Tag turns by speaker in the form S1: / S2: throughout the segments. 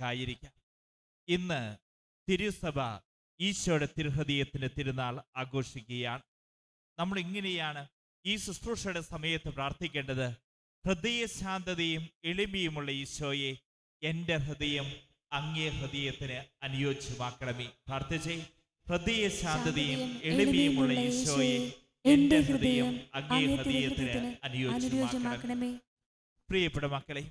S1: നമുക്കായിരിക്കാം ഇന്ന് തിരുസഭ ഈശോയുടെ തിരുഹൃദയത്തിന്റെ തിരുനാൾ ആഘോഷിക്കുകയാണ്. നമ്മൾ ഇങ്ങനെയാണ് ഈ ശുശ്രൂഷയുടെ സമയത്ത് പ്രാർത്ഥിക്കേണ്ടത്. ഹൃദയശാന്തതയും എളിമയുമുള്ള ഈശോയെ എന്റെ ഹൃദയം അങ്ങേ ഹൃദയത്തിന് അനുയോജ്യമാക്കണമേ. പ്രാർത്ഥിച്ചേ. ഹൃദയശാന്തതയും എളിമയുമുള്ള ഈശോയെ എന്റെ ഹൃദയം അങ്ങേ ഹൃദയത്തിന് അനുയോജ്യമാക്കണമേ. പ്രിയപ്പെട്ട മക്കളെ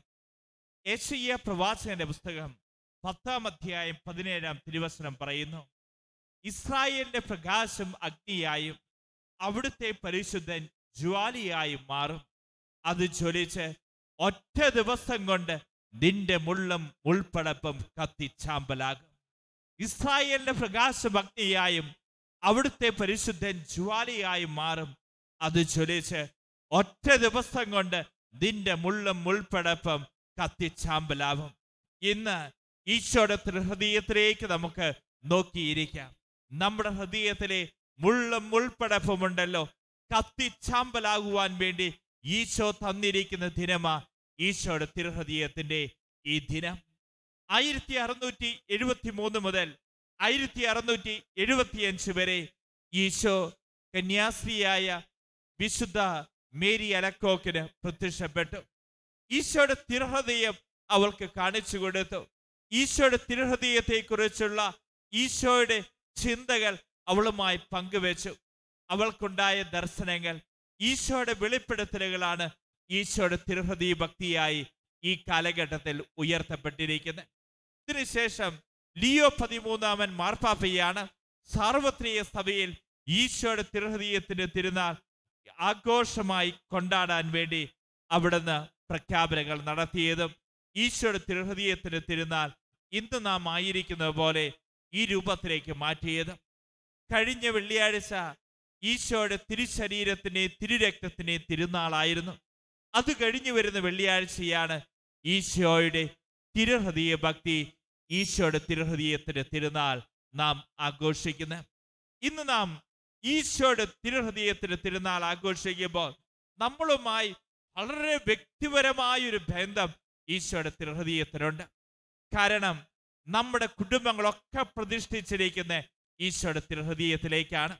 S1: യേശയ്യ പ്രവാചകന്റെ പുസ്തകം പത്താം അധ്യായം പതിനേഴാം തിരുവസനം പറയുന്നു ഇസ്രായേലിന്റെ പ്രകാശം അഗ്നിയായും അവിടുത്തെ പരിശുദ്ധൻ ജ്വാലിയായും മാറും. അത് ജ്വലിച്ച് ഒറ്റ ദിവസം കൊണ്ട് നിന്റെ മുള്ളും മുൾപ്പടപ്പും കത്തിച്ചാമ്പലാകും ഇസ്രായേലിന്റെ പ്രകാശം അഗ്നിയായും അവിടുത്തെ പരിശുദ്ധൻ ജ്വാലിയായും മാറും. അത് ജ്വലിച്ച് ഒറ്റ ദിവസം കൊണ്ട് നിന്റെ മുള്ളും ഉൾപ്പെടപ്പം കത്തിച്ചാമ്പലാവും ഇന്ന് ഈശോയുടെ ഹൃദയത്തിലേക്ക് നമുക്ക് നോക്കിയിരിക്കാം. നമ്മുടെ ഹൃദയത്തിലെ മുള്ളും മുൾപ്പടപ്പുമുണ്ടല്ലോ. കത്തിച്ചാമ്പലാകുവാൻ വേണ്ടി ഈശോ തന്നിരിക്കുന്ന ദിനമാ ഈശോയുടെ തിരുഹൃദയത്തിന്റെ ഈ ദിനം. ആയിരത്തി അറുന്നൂറ്റി എഴുപത്തി മൂന്ന് മുതൽ ആയിരത്തി അറുന്നൂറ്റി എഴുപത്തിയഞ്ച് വരെ ഈശോ കന്യാസ്ത്രീയായ വിശുദ്ധ മേരി അലക്കോക്കിന് പ്രത്യക്ഷപ്പെട്ടു. ഈശോയുടെ തിരഹൃദയം അവൾക്ക് കാണിച്ചു കൊടുത്തു. ഈശോയുടെ തിരുഹൃദയത്തെ കുറിച്ചുള്ള ഈശോയുടെ ചിന്തകൾ അവളുമായി പങ്കുവച്ചു. അവൾക്കുണ്ടായ ദർശനങ്ങൾ ഈശോയുടെ വെളിപ്പെടുത്തലുകളാണ് ഈശോയുടെ തിരുഹൃദയ ഭക്തിയായി ഈ കാലഘട്ടത്തിൽ ഉയർത്തപ്പെട്ടിരിക്കുന്നത്. ഇതിനുശേഷം ലിയോ പതിമൂന്നാമൻ മാർപ്പാപ്പയാണ് സാർവത്രിക സഭയിൽ ഈശോയുടെ തിരുഹൃദയത്തിന്റെ തിരുനാൾ ആഘോഷമായി കൊണ്ടാടാൻ വേണ്ടി അവിടുന്ന് പ്രഖ്യാപനങ്ങൾ നടത്തിയതും ഈശോയുടെ തിരുഹൃദയത്തിന്റെ തിരുനാൾ ഇന്ന് നാം ആയിരിക്കുന്നത് പോലെ ഈ രൂപത്തിലേക്ക് മാറ്റിയത്. കഴിഞ്ഞ വെള്ളിയാഴ്ച ഈശോയുടെ തിരുശരീരത്തിന്റെ തിരുരക്തത്തിന്റെ തിരുനാളായിരുന്നു. അത് കഴിഞ്ഞു വരുന്ന വെള്ളിയാഴ്ചയാണ് ഈശോയുടെ തിരുഹൃദയ ഭക്തി ഈശോയുടെ തിരുഹൃദയത്തിന്റെ തിരുനാൾ നാം ആഘോഷിക്കുന്നത്. ഇന്ന് നാം ഈശോയുടെ തിരുഹൃദയത്തിന്റെ തിരുനാൾ ആഘോഷിക്കുമ്പോൾ നമ്മളുമായി വളരെ വ്യക്തിപരമായൊരു ബന്ധം ഈശോയുടെ തിരുഹൃദയത്തിനുണ്ട് കാരണം നമ്മുടെ കുടുംബങ്ങളൊക്കെ പ്രതിഷ്ഠിച്ചിരിക്കുന്ന ഈശോയുടെ തിരുഹൃദയത്തിലേക്കാണ്.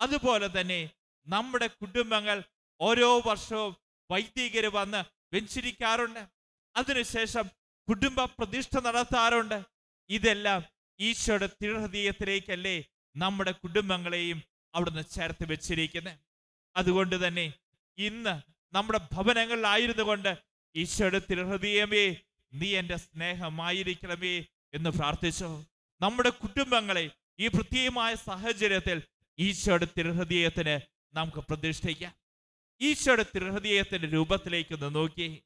S1: അതുപോലെ തന്നെ നമ്മുടെ കുടുംബങ്ങൾ ഓരോ വർഷവും വൈദികർ വന്ന് വെഞ്ചിരിക്കാറുണ്ട്. അതിനുശേഷം കുടുംബ പ്രതിഷ്ഠ നടത്താറുണ്ട്. ഇതെല്ലാം ഈശോയുടെ തിരുഹൃദയത്തിലേക്കല്ലേ നമ്മുടെ കുടുംബങ്ങളെയും അവിടുന്ന് ചേർത്ത് വെച്ചിരിക്കുന്നത് അതുകൊണ്ട് തന്നെ ഇന്ന് നമ്മുടെ ഭവനങ്ങളിലായിരുന്നു കൊണ്ട് ഈശോയുടെ തിരുഹൃദയമേ നീ എന്റെ സ്നേഹമായിരിക്കണമേ എന്ന് പ്രാർത്ഥിച്ചു. നമ്മുടെ കുടുംബങ്ങളെ ഈ പ്രത്യേകമായ സാഹചര്യത്തിൽ ഈശോയുടെ തിരുഹൃദയത്തിന് നമുക്ക് പ്രതിഷ്ഠിക്കാം. ഈശോയുടെ തിരുഹൃദയത്തിന്റെ രൂപത്തിലേക്ക് ഒന്ന് നോക്കി.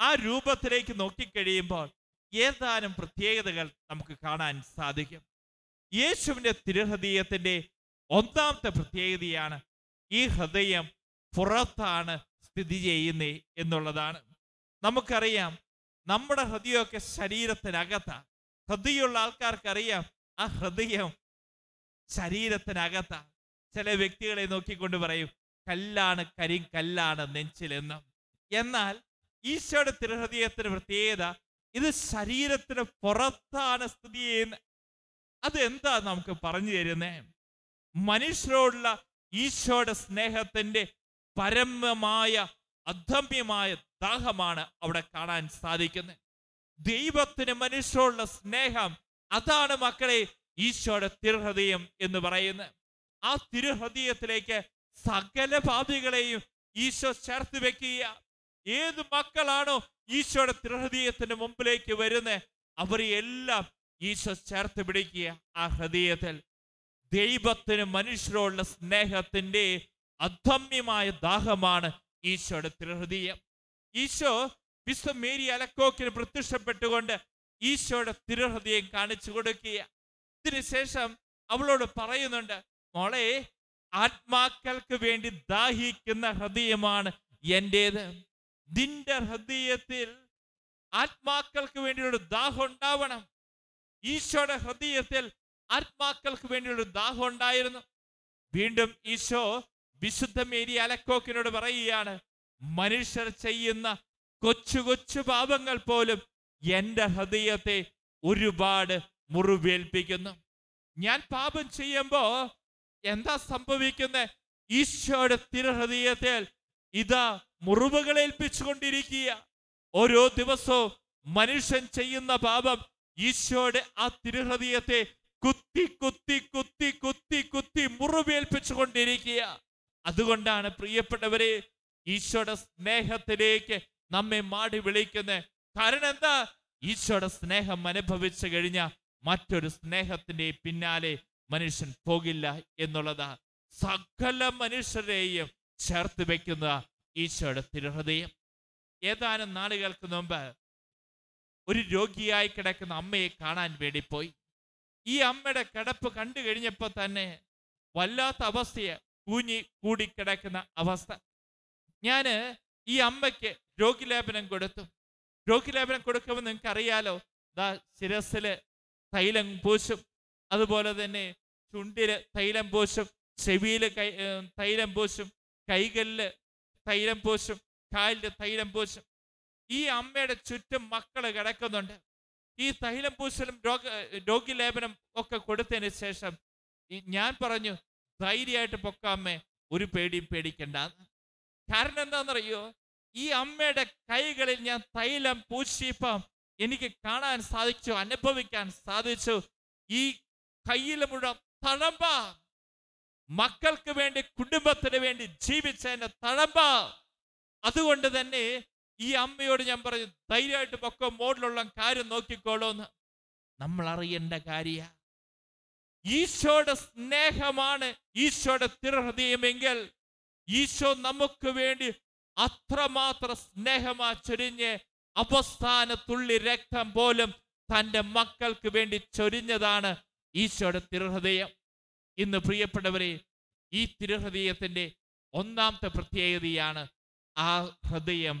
S1: ആ രൂപത്തിലേക്ക് നോക്കിക്കഴിയുമ്പോൾ ഏതാനും പ്രത്യേകതകൾ നമുക്ക് കാണാൻ സാധിക്കും. യേശുവിന്റെ തിരുഹൃദയത്തിന്റെ ഒന്നാമത്തെ പ്രത്യേകതയാണ് ഈ ഹൃദയം പുറത്താണ് സ്ഥിതി ചെയ്യുന്നത് എന്നുള്ളതാണ്. നമുക്കറിയാം നമ്മുടെ ഹൃദയമൊക്കെ ശരീരത്തിനകത്താണ് ഹൃദയമുള്ള ആൾക്കാർക്കറിയാം ആ ഹൃദയം ശരീരത്തിനകത്താണ് ചില വ്യക്തികളെ നോക്കിക്കൊണ്ട് പറയും കല്ലാണ് കരിങ്കല്ലാണ് നെഞ്ചിലെന്നും എന്നാൽ ഈശോയുടെ തിരുഹൃദയത്തിന് പ്രത്യേകത ഇത് ശരീരത്തിന് പുറത്താണ് സ്ഥിതി ചെയ്യുന്നത്. അതെന്താ നമുക്ക് പറഞ്ഞു തരുന്നേ? മനുഷ്യരോടുള്ള ഈശോയുടെ സ്നേഹത്തിന്റെ പരമമായ അധമ്യമായ ദാഹമാണ് അവിടെ കാണാൻ സാധിക്കുന്നത്. ദൈവത്തിന് മനുഷ്യരോടുള്ള സ്നേഹം അതാണ് മക്കളെ ഈശോയുടെ തിരുഹൃദയം എന്ന് പറയുന്നത്. ആ തിരുഹൃദയത്തിലേക്ക് സകല പാപികളെയും ഈശോ ചേർത്ത് വെക്കുക ഏത് മക്കളാണോ ഈശോയുടെ തിരുഹൃദയത്തിന് മുമ്പിലേക്ക് വരുന്നത് അവരെ എല്ലാം ഈശോ ചേർത്ത് പിടിക്കുക ആ ഹൃദയത്തിൽ. ദൈവത്തിന് മനുഷ്യരോടുള്ള സ്നേഹത്തിന്റെ അധമ്യമായ ദാഹമാണ് ഈശോയുടെ തിരുഹൃദയം. ഈശോ വിശ്വ മേരി അലക്കോക്കിന് പ്രത്യക്ഷപ്പെട്ടുകൊണ്ട് ഈശോയുടെ തിരുഹൃദയം കാണിച്ചു കൊടുക്കുക ഇതിനുശേഷം അവളോട് പറയുന്നുണ്ട് മോളെ ആത്മാക്കൾക്ക് വേണ്ടി ദാഹിക്കുന്ന ഹൃദയമാണ് എന്റെത് നിന്റെ ഹൃദയത്തിൽ ആത്മാക്കൾക്ക് വേണ്ടിയുള്ള ദാഹം ഉണ്ടാവണം. ഈശോയുടെ ഹൃദയത്തിൽ ആത്മാക്കൾക്ക് വേണ്ടിയുള്ള ദാഹം ഉണ്ടായിരുന്നു. വീണ്ടും ഈശോ വിശുദ്ധ മേരി അലക്കോക്കിനോട് പറയുകയാണ് മനുഷ്യർ ചെയ്യുന്ന കൊച്ചു കൊച്ചു പാപങ്ങൾ പോലും എന്റെ ഹൃദയത്തെ ഒരുപാട് മുറിവേൽപ്പിക്കുന്നു. ഞാൻ പാപം ചെയ്യുമ്പോ എന്താ സംഭവിക്കുന്നത് ഈശോയുടെ തിരുഹൃദയത്തിൽ ഇതാ മുറിവുകൾ ഏൽപ്പിച്ചുകൊണ്ടിരിക്കുക. ഓരോ ദിവസവും മനുഷ്യൻ ചെയ്യുന്ന പാപം ഈശോയുടെ ആ തിരുഹൃദയത്തെ കുത്തി കുത്തി കുത്തി കുത്തി കുത്തി മുറിവേൽപ്പിച്ചുകൊണ്ടിരിക്കുക. അതുകൊണ്ടാണ് പ്രിയപ്പെട്ടവരെ ഈശോയുടെ സ്നേഹത്തിലേക്ക് നമ്മെ മാടി വിളിക്കുന്നത് കാരണം എന്താ? ഈശോയുടെ സ്നേഹം അനുഭവിച്ചു കഴിഞ്ഞ മറ്റൊരു സ്നേഹത്തിന്റെ പിന്നാലെ മനുഷ്യൻ പോകില്ല എന്നുള്ളതാ. സകല മനുഷ്യരെയും ചേർത്ത് വെക്കുന്ന ഈശോയുടെ തിരുഹൃദയം. ഏതാനും നാളുകൾക്ക് മുമ്പ് ഒരു രോഗിയായി കിടക്കുന്ന അമ്മയെ കാണാൻ വേണ്ടി പോയി. ഈ അമ്മയുടെ കിടപ്പ് കണ്ടു കഴിഞ്ഞപ്പോൾ തന്നെ വല്ലാത്ത അവസ്ഥയെ. കൂഞ്ഞി കൂടിക്കിടക്കുന്ന അവസ്ഥ. ഞാൻ ഈ അമ്മയ്ക്ക് രോഗിലേപനം കൊടുത്തു. രോഗിലേപനം കൊടുക്കുമ്പോൾ നിങ്ങൾക്ക് അറിയാലോ ദാ ശിരസിൽ തൈലം പൂശും. അതുപോലെ തന്നെ ചുണ്ടിൽ തൈലം പൂശും. ചെവിയിൽ കൈ തൈലം പൂശും. കൈകളിൽ തൈലം പൂശും. കാലിൽ തൈലം പൂശും. ഈ അമ്മയുടെ ചുറ്റും മക്കൾ കിടക്കുന്നുണ്ട്. ഈ തൈലം പൂശലും രോഗ രോഗിലേപനം ഒക്കെ കൊടുത്തതിന് ശേഷം ഞാൻ പറഞ്ഞു ധൈര്യമായിട്ട് പൊക്കാമ്മേ ഒരു പേടിയും പേടിക്കണ്ട. കാരണം എന്താണെന്നറിയോ? ഈ അമ്മയുടെ കൈകളിൽ ഞാൻ തൈലം പൂശിയപ്പം എനിക്ക് കാണാൻ സാധിച്ചു അനുഭവിക്കാൻ സാധിച്ചു. ഈ കയ്യിൽ മുഴുവൻ തഴമ്പ. മക്കൾക്ക് വേണ്ടി കുടുംബത്തിന് വേണ്ടി ജീവിച്ചതിന്റെ തഴമ്പ. അതുകൊണ്ട് തന്നെ ഈ അമ്മയോട് ഞാൻ പറഞ്ഞു ധൈര്യമായിട്ട് പൊക്കം മോഡിലുള്ള കാര്യം നോക്കിക്കോളൂന്ന്. നമ്മൾ അറിയേണ്ട കാര്യ ഈശോയുടെ സ്നേഹമാണ് ഈശോയുടെ തിരുഹൃദയമെങ്കിൽ ഈശോ നമുക്ക് വേണ്ടി അത്രമാത്രം സ്നേഹമാ ചൊരിഞ്ഞ് അവസാന തുള്ളി രക്തം പോലും തന്റെ മക്കൾക്ക് വേണ്ടി ചൊരിഞ്ഞതാണ് ഈശോയുടെ തിരുഹൃദയം. ഇന്ന് പ്രിയപ്പെട്ടവരെ ഈ തിരുഹൃദയത്തിന്റെ ഒന്നാമത്തെ പ്രത്യേകതയാണ് ആ ഹൃദയം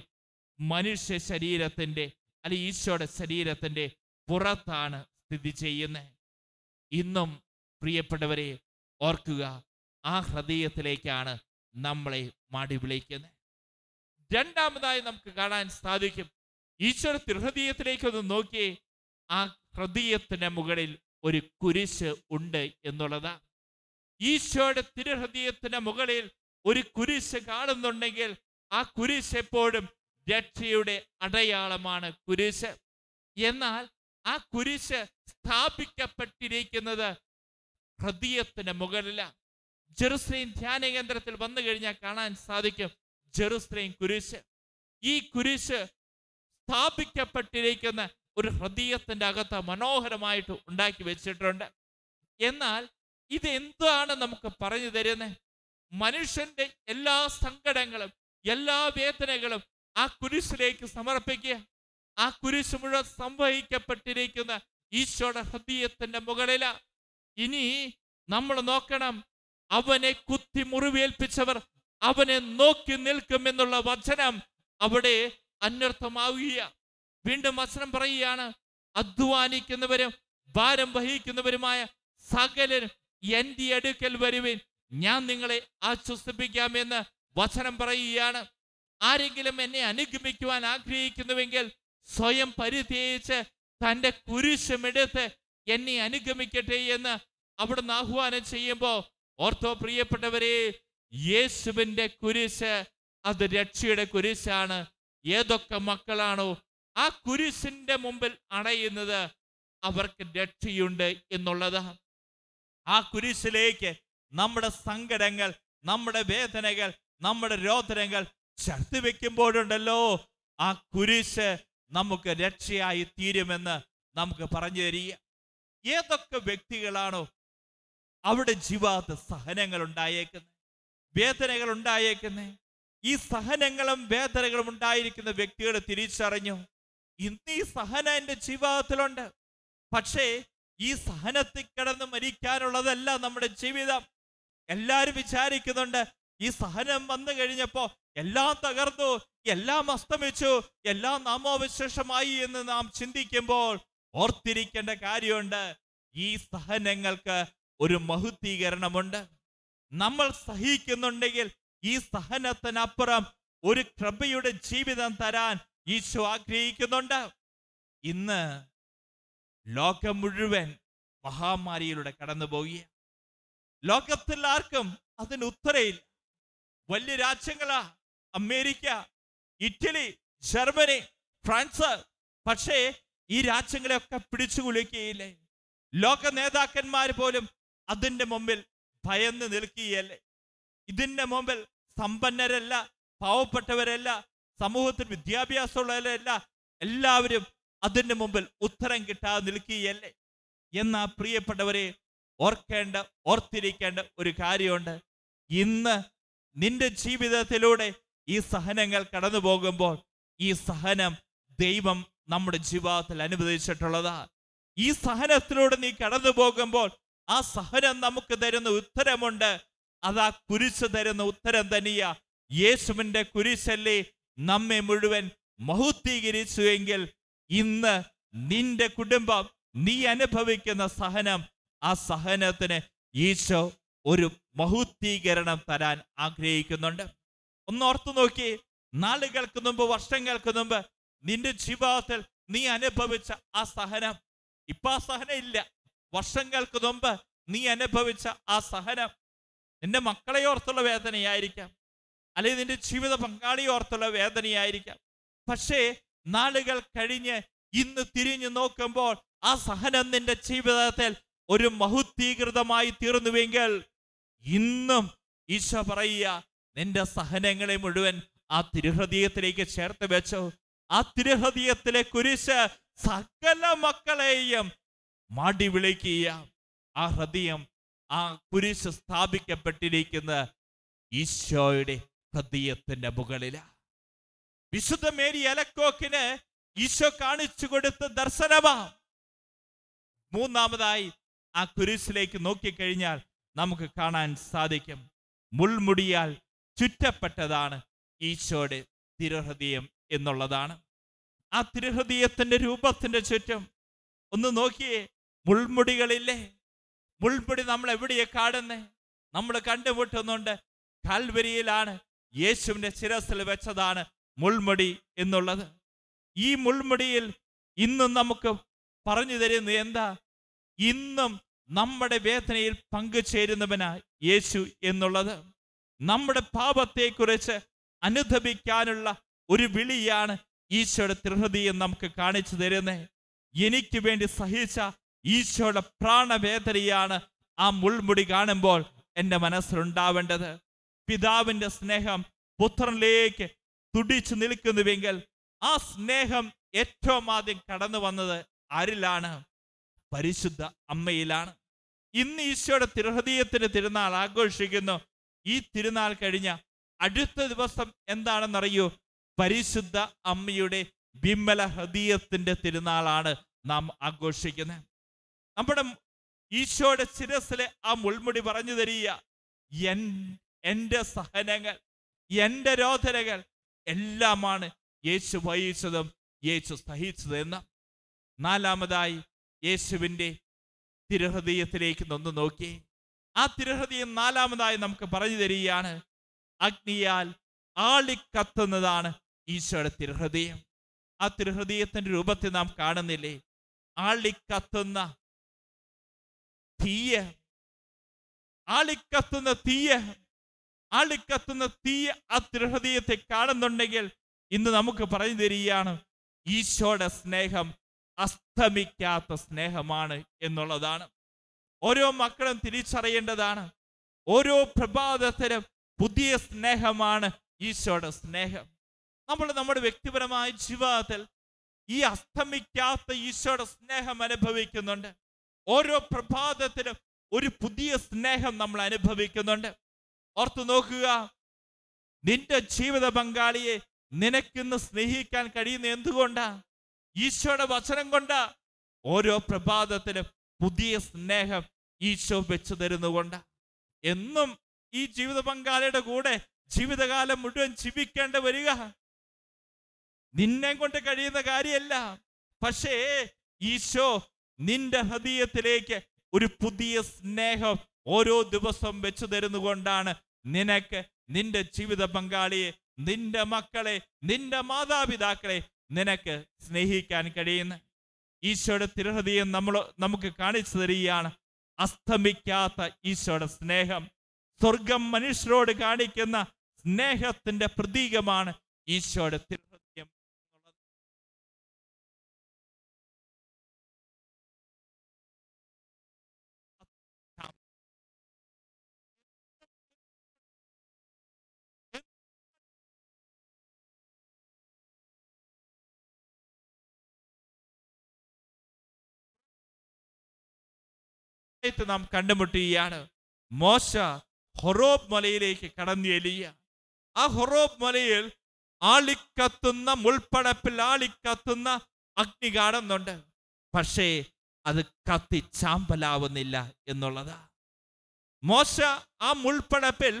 S1: മനുഷ്യ ശരീരത്തിന്റെ അല്ലെ ഈശോയുടെ ശരീരത്തിന്റെ പുറത്താണ് സ്ഥിതി ചെയ്യുന്നത് ഇന്നും പ്രിയപ്പെട്ടവരെ ഓർക്കുക ആ ഹൃദയത്തിലേക്കാണ് നമ്മളെ മാടി വിളിക്കുന്നത് രണ്ടാമതായി നമുക്ക് കാണാൻ സാധിക്കും ഈശ്വര തിരുഹൃദയത്തിലേക്ക് ഒന്ന് നോക്കിയേ ആ ഹൃദയത്തിന് മുകളിൽ ഒരു കുരിശ് ഉണ്ട് എന്നുള്ളതാ. ഈശോയുടെ തിരുഹൃദയത്തിന് മുകളിൽ ഒരു കുരിശ് കാണുന്നുണ്ടെങ്കിൽ ആ കുരിശ് എപ്പോഴും രക്ഷയുടെ അടയാളമാണ് കുരിശ്. എന്നാൽ ആ കുരിശ് സ്ഥാപിക്കപ്പെട്ടിരിക്കുന്നത് ഹൃദയത്തിന് മുകളില. ജെറുസലേം ധ്യാന കേന്ദ്രത്തിൽ വന്നു കഴിഞ്ഞാൽ കാണാൻ സാധിക്കും ജെറുസലേം കുരിശ്. ഈ കുരിശ് സ്ഥാപിക്കപ്പെട്ടിരിക്കുന്ന ഒരു ഹൃദയത്തിന്റെ അകത്ത് മനോഹരമായിട്ട് ഉണ്ടാക്കി വെച്ചിട്ടുണ്ട്. എന്നാൽ ഇത് എന്താണ് നമുക്ക് പറഞ്ഞു തരുന്നത് മനുഷ്യന്റെ എല്ലാ സങ്കടങ്ങളും എല്ലാ വേദനകളും ആ കുരിശിലേക്ക് സമർപ്പിക്കുക. ആ കുരിശ് മുഴുവൻ സംവഹിക്കപ്പെട്ടിരിക്കുന്ന ഈശോയുടെ ഹൃദയത്തിന്റെ മുകളില. ഇനി നമ്മൾ നോക്കണം അവനെ കുത്തി മുറിവേൽപ്പിച്ചവർ അവനെ നോക്കി നിൽക്കുമെന്നുള്ള വചനം അവിടെ അന്വർത്ഥമാവുക വീണ്ടും വചനം പറയുകയാണ് അധ്വാനിക്കുന്നവരും ഭാരം വഹിക്കുന്നവരുമായ സകലരും എന്റെ അടുക്കൽ വരുവിൻ ഞാൻ നിങ്ങളെ ആശ്വസിപ്പിക്കാമെന്ന് വചനം പറയുകയാണ്. ആരെങ്കിലും എന്നെ അനുഗമിക്കുവാൻ ആഗ്രഹിക്കുന്നുവെങ്കിൽ സ്വയം പരിത്യജിച്ച് തന്റെ കുരിശമെടുത്ത് എന്നെ അനുഗമിക്കട്ടെ എന്ന് അവിടുന്ന് ആഹ്വാനം ചെയ്യുമ്പോൾ ഓർത്തോ പ്രിയപ്പെട്ടവരെ യേശുവിന്റെ കുരിശ് അത് രക്ഷയുടെ കുരിശാണ്. ഏതൊക്കെ മക്കളാണോ ആ കുരിശിന്റെ മുമ്പിൽ അണയുന്നത് അവർക്ക് രക്ഷയുണ്ട് എന്നുള്ളതാണ് ആ കുരിശിലേക്ക് നമ്മുടെ സങ്കടങ്ങൾ നമ്മുടെ വേദനകൾ നമ്മുടെ രോദനങ്ങൾ ചേർത്ത് വെക്കുമ്പോഴുണ്ടല്ലോ. ആ കുരിശ് നമുക്ക് രക്ഷയായി തീരുമെന്ന് നമുക്ക് പറഞ്ഞു തരിക. ഏതൊക്കെ വ്യക്തികളാണോ അവിടെ ജീവാത്ത സഹനങ്ങൾ ഉണ്ടായേക്കുന്നത് വേദനകൾ ഉണ്ടായേക്കുന്നത് ഈ സഹനങ്ങളും വേദനകളും ഉണ്ടായിരിക്കുന്ന വ്യക്തികളെ തിരിച്ചറിഞ്ഞു. ഇന്ന് ഈ സഹന എന്റെ ജീവിതത്തിലുണ്ട് പക്ഷേ ഈ സഹനത്തിൽ കിടന്ന് മരിക്കാനുള്ളതല്ല നമ്മുടെ ജീവിതം. എല്ലാരും വിചാരിക്കുന്നുണ്ട് ഈ സഹനം വന്നു കഴിഞ്ഞപ്പോ എല്ലാം തകർന്നു എല്ലാം അസ്തമിച്ചു എല്ലാം നാമോവിശേഷമായി എന്ന് നാം ചിന്തിക്കുമ്പോൾ ഓർത്തിരിക്കേണ്ട കാര്യമുണ്ട്. ഈ സഹനങ്ങൾക്ക് ഒരു മഹുദ്ധീകരണമുണ്ട് നമ്മൾ സഹിക്കുന്നുണ്ടെങ്കിൽ ഈ സഹനത്തിനപ്പുറം ഒരു കൃപയുടെ ജീവിതം തരാൻ ഈശോ ആഗ്രഹിക്കുന്നുണ്ട്. ഇന്ന് ലോകം മുഴുവൻ മഹാമാരിയിലൂടെ കടന്നു പോകുക ലോകത്തിൽ ആർക്കും അതിന് ഉത്തരയില്ല. വലിയ രാജ്യങ്ങളാ. America Italy Germany France. പക്ഷേ ഈ രാജ്യങ്ങളെയൊക്കെ പിടിച്ചു കുളിക്കുകയില്ലേ ലോക നേതാക്കന്മാർ പോലും അതിന്റെ മുമ്പിൽ ഭയന്ന് നിൽക്കുകയല്ലേ? ഇതിന്റെ മുമ്പിൽ സമ്പന്നരല്ല പാവപ്പെട്ടവരല്ല സമൂഹത്തിൽ വിദ്യാഭ്യാസമുള്ളവരല്ല എല്ലാവരും അതിന്റെ മുമ്പിൽ ഉത്തരം കിട്ടാതെ നിൽക്കുകയല്ലേ? എന്നാ പ്രിയപ്പെട്ടവരെ ഓർക്കേണ്ട ഓർത്തിരിക്കേണ്ട ഒരു കാര്യമുണ്ട്. ഇന്ന് നിന്റെ ജീവിതത്തിലൂടെ ഈ സഹനങ്ങൾ കടന്നു പോകുമ്പോൾ ഈ സഹനം ദൈവം നമ്മുടെ ജീവിതത്തിൽ അനുവദിച്ചിട്ടുള്ളതാ. ഈ സഹനത്തിലൂടെ നീ കടന്നു പോകുമ്പോൾ ആ സഹനം നമുക്ക് തരുന്ന ഉത്തരമുണ്ട്. അത് ആ കുരിശ് തരുന്ന ഉത്തരം തന്നെയാ യേശുവിന്റെ കുരിശല്ലേ നമ്മെ മുഴുവൻ മഹുദ്ധീകരിച്ചുവെങ്കിൽ ഇന്ന് നിന്റെ കുടുംബം നീ അനുഭവിക്കുന്ന സഹനം ആ സഹനത്തിന് ഈശോ ഒരു മഹുദ്ധീകരണം തരാൻ ആഗ്രഹിക്കുന്നുണ്ട്. ഒന്ന് ഓർത്തു നോക്കി. നാളുകൾക്ക് മുമ്പ് വർഷങ്ങൾക്ക് മുമ്പ് നിന്റെ ജീവിതത്തിൽ നീ അനുഭവിച്ച ആ സഹനം. ഇപ്പൊ ആ സഹനം ഇല്ല. വർഷങ്ങൾക്ക് മുമ്പ് നീ അനുഭവിച്ച ആ സഹനം നിന്റെ മക്കളെ ഓർത്തുള്ള വേദനയായിരിക്കാം. അല്ലെങ്കിൽ നിന്റെ ജീവിത പങ്കാളി ഓർത്തുള്ള വേദനയായിരിക്കാം. പക്ഷേ നാളുകൾ കഴിഞ്ഞ് ഇന്ന് തിരിഞ്ഞു നോക്കുമ്പോൾ ആ സഹനം നിന്റെ ജീവിതത്തിൽ ഒരു മഹുദ്ധീകൃതമായി തീർന്നുവെങ്കിൽ ഇന്നും ഈശോ പറയുക നിന്റെ സഹനങ്ങളെ മുഴുവൻ ആ തിരുഹൃദയത്തിലേക്ക് ചേർത്ത് വെച്ചു. ആ തിരുഹൃദയത്തിലെ കുരിശ് സകല മക്കളെയും മാടി വിളിക്കുക. ആ ഹൃദയം ആ കുരിശ് സ്ഥാപിക്കപ്പെട്ടിരിക്കുന്ന ഈശോയുടെ ഹൃദയത്തിന്റെ മുകളില. വിശുദ്ധ മേരി അലക്കോക്കിന് ഈശോ കാണിച്ചു കൊടുത്ത ദർശനമാ. മൂന്നാമതായി ആ കുരിശിലേക്ക് നോക്കിക്കഴിഞ്ഞാൽ നമുക്ക് കാണാൻ സാധിക്കും. മുൾമുടിയാൽ ചുറ്റപ്പെട്ടതാണ് ഈശോയുടെ തിരുഹൃദയം എന്നുള്ളതാണ്. ആ തിരുഹൃദയത്തിന്റെ രൂപത്തിന്റെ ചുറ്റും ഒന്ന് നോക്കിയേ. മുൾമുടികളില്ലേ? മുൾമുടി നമ്മൾ എവിടെയാ കാണുന്നേ? നമ്മൾ കണ്ടുമുട്ടുന്നുണ്ട്. കാൽവരിയിലാണ് യേശുവിന്റെ ശിരസിൽ വെച്ചതാണ് മുൾമുടി എന്നുള്ളത്. ഈ മുൾമുടിയിൽ ഇന്നും നമുക്ക് പറഞ്ഞു തരുന്നത് എന്താ? ഇന്നും നമ്മുടെ വേദനയിൽ പങ്കുചേരുന്നവനാ യേശു എന്നുള്ളത്. നമ്മുടെ പാപത്തെക്കുറിച്ച് അനുദപിക്കാനുള്ള ഒരു വിളിയാണ് ഈശോയുടെ തൃഹൃതിയെ നമുക്ക് കാണിച്ചു തരുന്നത് എനിക്ക് വേണ്ടി സഹിച്ച ഈശോയുടെ പ്രാണവേദനയാണ് ആ മുൾമുടി കാണുമ്പോൾ എന്റെ മനസ്സിലുണ്ടാവേണ്ടത്. പിതാവിന്റെ സ്നേഹം പുത്രനിലേക്ക് തുടിച്ചു നിൽക്കുന്നുവെങ്കിൽ ആ സ്നേഹം ഏറ്റവും ആദ്യം കടന്നു വന്നത് ആരിലാണ്? പരിശുദ്ധ അമ്മയിലാണ്. ഇന്ന് ഈശോയുടെ തിരുഹൃദയത്തിന്റെ തിരുനാൾ ആഘോഷിക്കുന്നു. ഈ തിരുനാൾ കഴിഞ്ഞ അടുത്ത ദിവസം എന്താണെന്നറിയൂ? പരിശുദ്ധ അമ്മയുടെ വിമല ഹൃദയത്തിന്റെ തിരുനാളാണ് നാം ആഘോഷിക്കുന്നത്. നമ്മുടെ ഈശോയുടെ ശിരസിലെ ആ മുൾമുടി പറഞ്ഞു തരിക. എൻ എന്റെ സഹനങ്ങൾ എന്റെ രോധനകൾ എല്ലാമാണ് യേശു വഹിച്ചതും യേശു സഹിച്ചത് എന്ന്. നാലാമതായി യേശുവിന്റെ തിരഹൃദയത്തിലേക്ക് നൊന്ന് നോക്കി. ആ തിരഹൃദയം നാലാമതായി നമുക്ക് പറഞ്ഞു തരികയാണ്. അഗ്നിയാൽ ആളിക്കത്തുന്നതാണ് ഈശോയുടെ തിരഹൃദയം. ആ തിരഹൃദയത്തിന്റെ രൂപത്തിൽ നാം കാണുന്നില്ലേ? ആളിക്കത്തുന്ന തീയ. ആളിക്കത്തുന്ന തീയ. ആളിക്കത്തുന്ന തീയ ആ ദൃഢതയത്തെ കാണുന്നുണ്ടെങ്കിൽ ഇന്ന് നമുക്ക് പറഞ്ഞു തരികയാണ് ഈശോയുടെ സ്നേഹം അസ്തമിക്കാത്ത സ്നേഹമാണ് എന്നുള്ളതാണ്. ഓരോ മക്കളും തിരിച്ചറിയേണ്ടതാണ്. ഓരോ പ്രഭാതത്തിലും പുതിയ സ്നേഹമാണ് ഈശോയുടെ സ്നേഹം. നമ്മൾ നമ്മുടെ വ്യക്തിപരമായ ജീവിതത്തിൽ ഈ അസ്തമിക്കാത്ത ഈശോയുടെ സ്നേഹം അനുഭവിക്കുന്നുണ്ട്. ഓരോ പ്രഭാതത്തിലും ഒരു പുതിയ സ്നേഹം നമ്മൾ അനുഭവിക്കുന്നുണ്ട്. ഓർത്തു നോക്കുക നിന്റെ ജീവിത പങ്കാളിയെ നിനക്കിന്ന് സ്നേഹിക്കാൻ കഴിയുന്ന എന്തുകൊണ്ടാ? ഈശോയുടെ വചനം കൊണ്ടാ? ഓരോ പ്രഭാതത്തിലും പുതിയ സ്നേഹം ഈശോ വെച്ചു തരുന്നുകൊണ്ട് എന്നും ഈ ജീവിത പങ്കാളിയുടെ കൂടെ ജീവിതകാലം മുഴുവൻ ജീവിക്കേണ്ട വരിക. നിന്നെ കൊണ്ട് കഴിയുന്ന കാര്യമല്ല. പക്ഷേ ഈശോ നിന്റെ ഹൃദയത്തിലേക്ക് ഒരു പുതിയ സ്നേഹം ഓരോ ദിവസവും വെച്ചു തരുന്നുകൊണ്ടാണ് നിനക്ക് നിന്റെ ജീവിത പങ്കാളിയെ നിന്റെ മക്കളെ നിന്റെ മാതാപിതാക്കളെ നിനക്ക് സ്നേഹിക്കാൻ കഴിയുന്ന ഈശോയുടെ തിരഹൃദയം നമ്മൾ നമുക്ക് കാണിച്ചു തരികയാണ്. അസ്തമിക്കാത്ത ഈശോയുടെ സ്നേഹം. സ്വർഗം മനുഷ്യരോട് കാണിക്കുന്ന സ്നേഹത്തിന്റെ പ്രതീകമാണ് ഈശോയുടെ തിരുഹൃദയം സമയത്ത് നാം കണ്ടുമുട്ടുകയാണ്. മോശ ഹൊറോബ് മലയിലേക്ക് കടന്നു എലിയ. ആ ഹൊറോബ് മലയിൽ ആളിക്കത്തുന്ന മുൾപ്പടപ്പിൽ ആളിക്കത്തുന്ന അഗ്നി കാണുന്നുണ്ട് പക്ഷേ അത് കത്തി ചാമ്പലാവുന്നില്ല എന്നുള്ളതാ. മോശ ആ മുൾപ്പടപ്പിൽ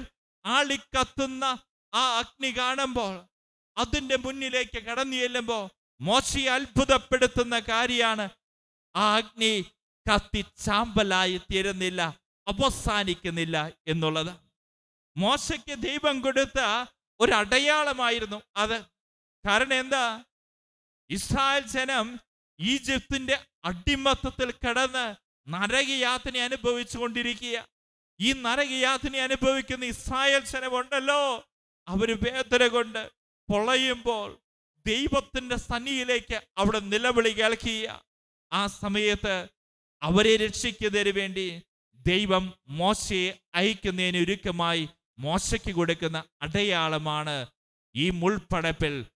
S1: ആളിക്കത്തുന്ന ആ അഗ്നി കാണുമ്പോൾ അതിന്റെ മുന്നിലേക്ക് കടന്നു ചെല്ലുമ്പോൾ മോശയെ അത്ഭുതപ്പെടുത്തുന്ന കാര്യമാണ്. ആ അഗ്നി കത്തി ചാമ്പലായി തീരുന്നില്ല അവസാനിക്കുന്നില്ല എന്നുള്ളത്. മോശയ്ക്ക് ദൈവം കൊടുത്ത ഒരു അടയാളമായിരുന്നു അത്. കാരണം എന്താ? ഇസ്രായേൽ ജനം ഈജിപ്തിന്റെ അടിമത്തത്തിൽ കിടന്ന് നരകയാതന അനുഭവിച്ചു കൊണ്ടിരിക്കുക ഈ നരകയാതന അനുഭവിക്കുന്ന ഇസ്രായേൽ ജനമുണ്ടല്ലോ അവർ വേദന കൊണ്ട് പൊളയുമ്പോൾ ദൈവത്തിന്റെ സന്നിയിലേക്ക് അവിടെ നിലവിളി കേൾക്കുക ആ സമയത്ത് അവരെ രക്ഷിക്കുന്നതിന് വേണ്ടി ദൈവം മോശയെ അയക്കുന്നതിന് ഒരുക്കമായി മോശയ്ക്ക് കൊടുക്കുന്ന അടയാളമാണ് ഈ മുൾപ്പടപ്പിൽ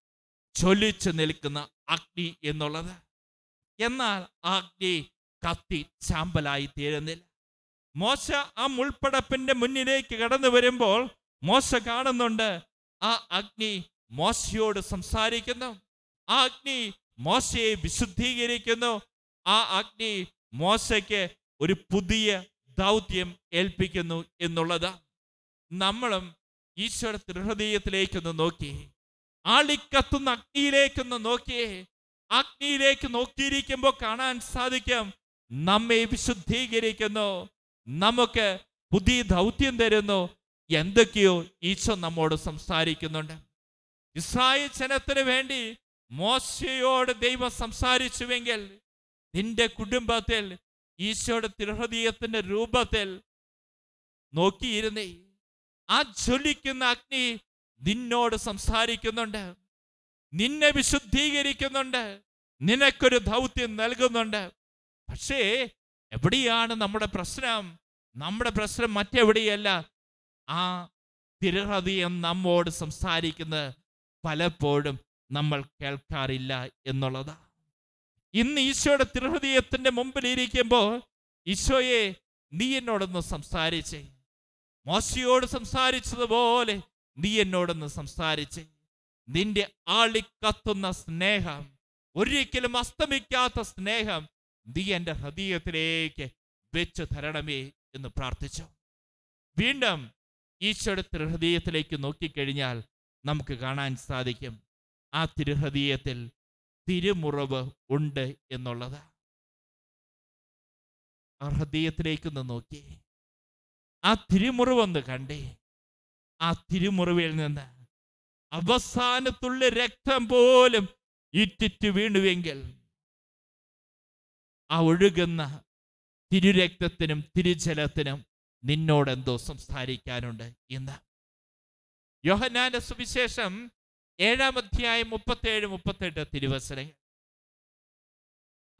S1: ചൊല്ലിച്ചു നിൽക്കുന്ന അഗ്നി എന്നുള്ളത്. എന്നാൽ ആ അഗ്നി കത്തി ചാമ്പലായി തീരുന്നില്ല. മോശ ആ മുൾപ്പടപ്പിന്റെ മുന്നിലേക്ക് കടന്നു വരുമ്പോൾ മോശ കാണുന്നുണ്ട് ആ അഗ്നി മോശയോട് സംസാരിക്കുന്നു. ആ അഗ്നി മോശയെ വിശുദ്ധീകരിക്കുന്നു. ആ അഗ്നി മോശയ്ക്ക് ഒരു പുതിയ ദൗത്യം ഏൽപ്പിക്കുന്നു എന്നുള്ളത് നമ്മളും ഈശ്വര ഹൃദയത്തിലേക്കൊന്ന് നോക്കി ആളിക്കത്തുന്ന അഗ്നിയിലേക്കൊന്ന് നോക്കി അഗ്നിയിലേക്ക് നോക്കിയിരിക്കുമ്പോൾ കാണാൻ സാധിക്കും നമ്മെ വിശുദ്ധീകരിക്കുന്നു നമുക്ക് പുതിയ ദൗത്യം തരുന്നു. എന്തൊക്കെയോ ഈശോ നമ്മോട് സംസാരിക്കുന്നുണ്ട്. ഇസ്രായേൽ ജനത്തിന് വേണ്ടി മോശയോട് ദൈവം സംസാരിച്ചുവെങ്കിൽ നിന്റെ കുടുംബത്തിൽ ഈശോയുടെ തിരുഹൃദയത്തിന്റെ രൂപത്തിൽ നോക്കിയിരുന്നേ. ആ ജ്വലിക്കുന്ന അഗ്നി നിന്നോട് സംസാരിക്കുന്നുണ്ട്. നിന്നെ വിശുദ്ധീകരിക്കുന്നുണ്ട്. നിനക്കൊരു ദൗത്യം നൽകുന്നുണ്ട്. പക്ഷേ എവിടെയാണ് നമ്മുടെ പ്രശ്നം? നമ്മുടെ പ്രശ്നം മറ്റെവിടെയല്ല. ആ തിരുഹൃദയം നമ്മോട് സംസാരിക്കുന്നത് പലപ്പോഴും നമ്മൾ കേൾക്കാറില്ല എന്നുള്ളതാ. ഇന്ന് ഈശോയുടെ തിരുഹൃദയത്തിന്റെ മുമ്പിൽ ഇരിക്കുമ്പോൾ ഈശോയെ നീ എന്നോടൊന്ന് സംസാരിച്ചേ. മോശയോട് സംസാരിച്ചതുപോലെ നീ എന്നോടൊന്ന് സംസാരിച്ചേ. നിന്റെ ആളിക്കത്തുന്ന സ്നേഹം ഒരിക്കലും അസ്തമിക്കാത്ത സ്നേഹം നീ എന്റെ ഹൃദയത്തിലേക്ക് വെച്ച് തരണമേ എന്ന് പ്രാർത്ഥിച്ചു. വീണ്ടും ഈശോയുടെ തിരുഹൃദയത്തിലേക്ക് നോക്കിക്കഴിഞ്ഞാൽ നമുക്ക് കാണാൻ സാധിക്കും ആ തിരുഹൃദയത്തിൽ തിരുമുറവ് ഉണ്ട് എന്നുള്ളത്. ആ ഹൃദയത്തിലേക്ക് ഒന്ന് നോക്കി. ആ തിരുമുറിവൊന്ന് കണ്ടേ. ആ തിരുമുറിവിൽ നിന്ന് അവസാനത്തുള്ള രക്തം പോലും ഇറ്റിറ്റ് വീണുവെങ്കിൽ ആ ഒഴുകുന്ന തിരുരക്തത്തിനും തിരുജലത്തിനും നിന്നോടെന്തോ സംസാരിക്കാനുണ്ട് എന്ന്. യോഹനാന സുവിശേഷം ഏഴാം അധ്യായം മുപ്പത്തേഴ് മുപ്പത്തെട്ട് തിരുവസനങ്ങൾ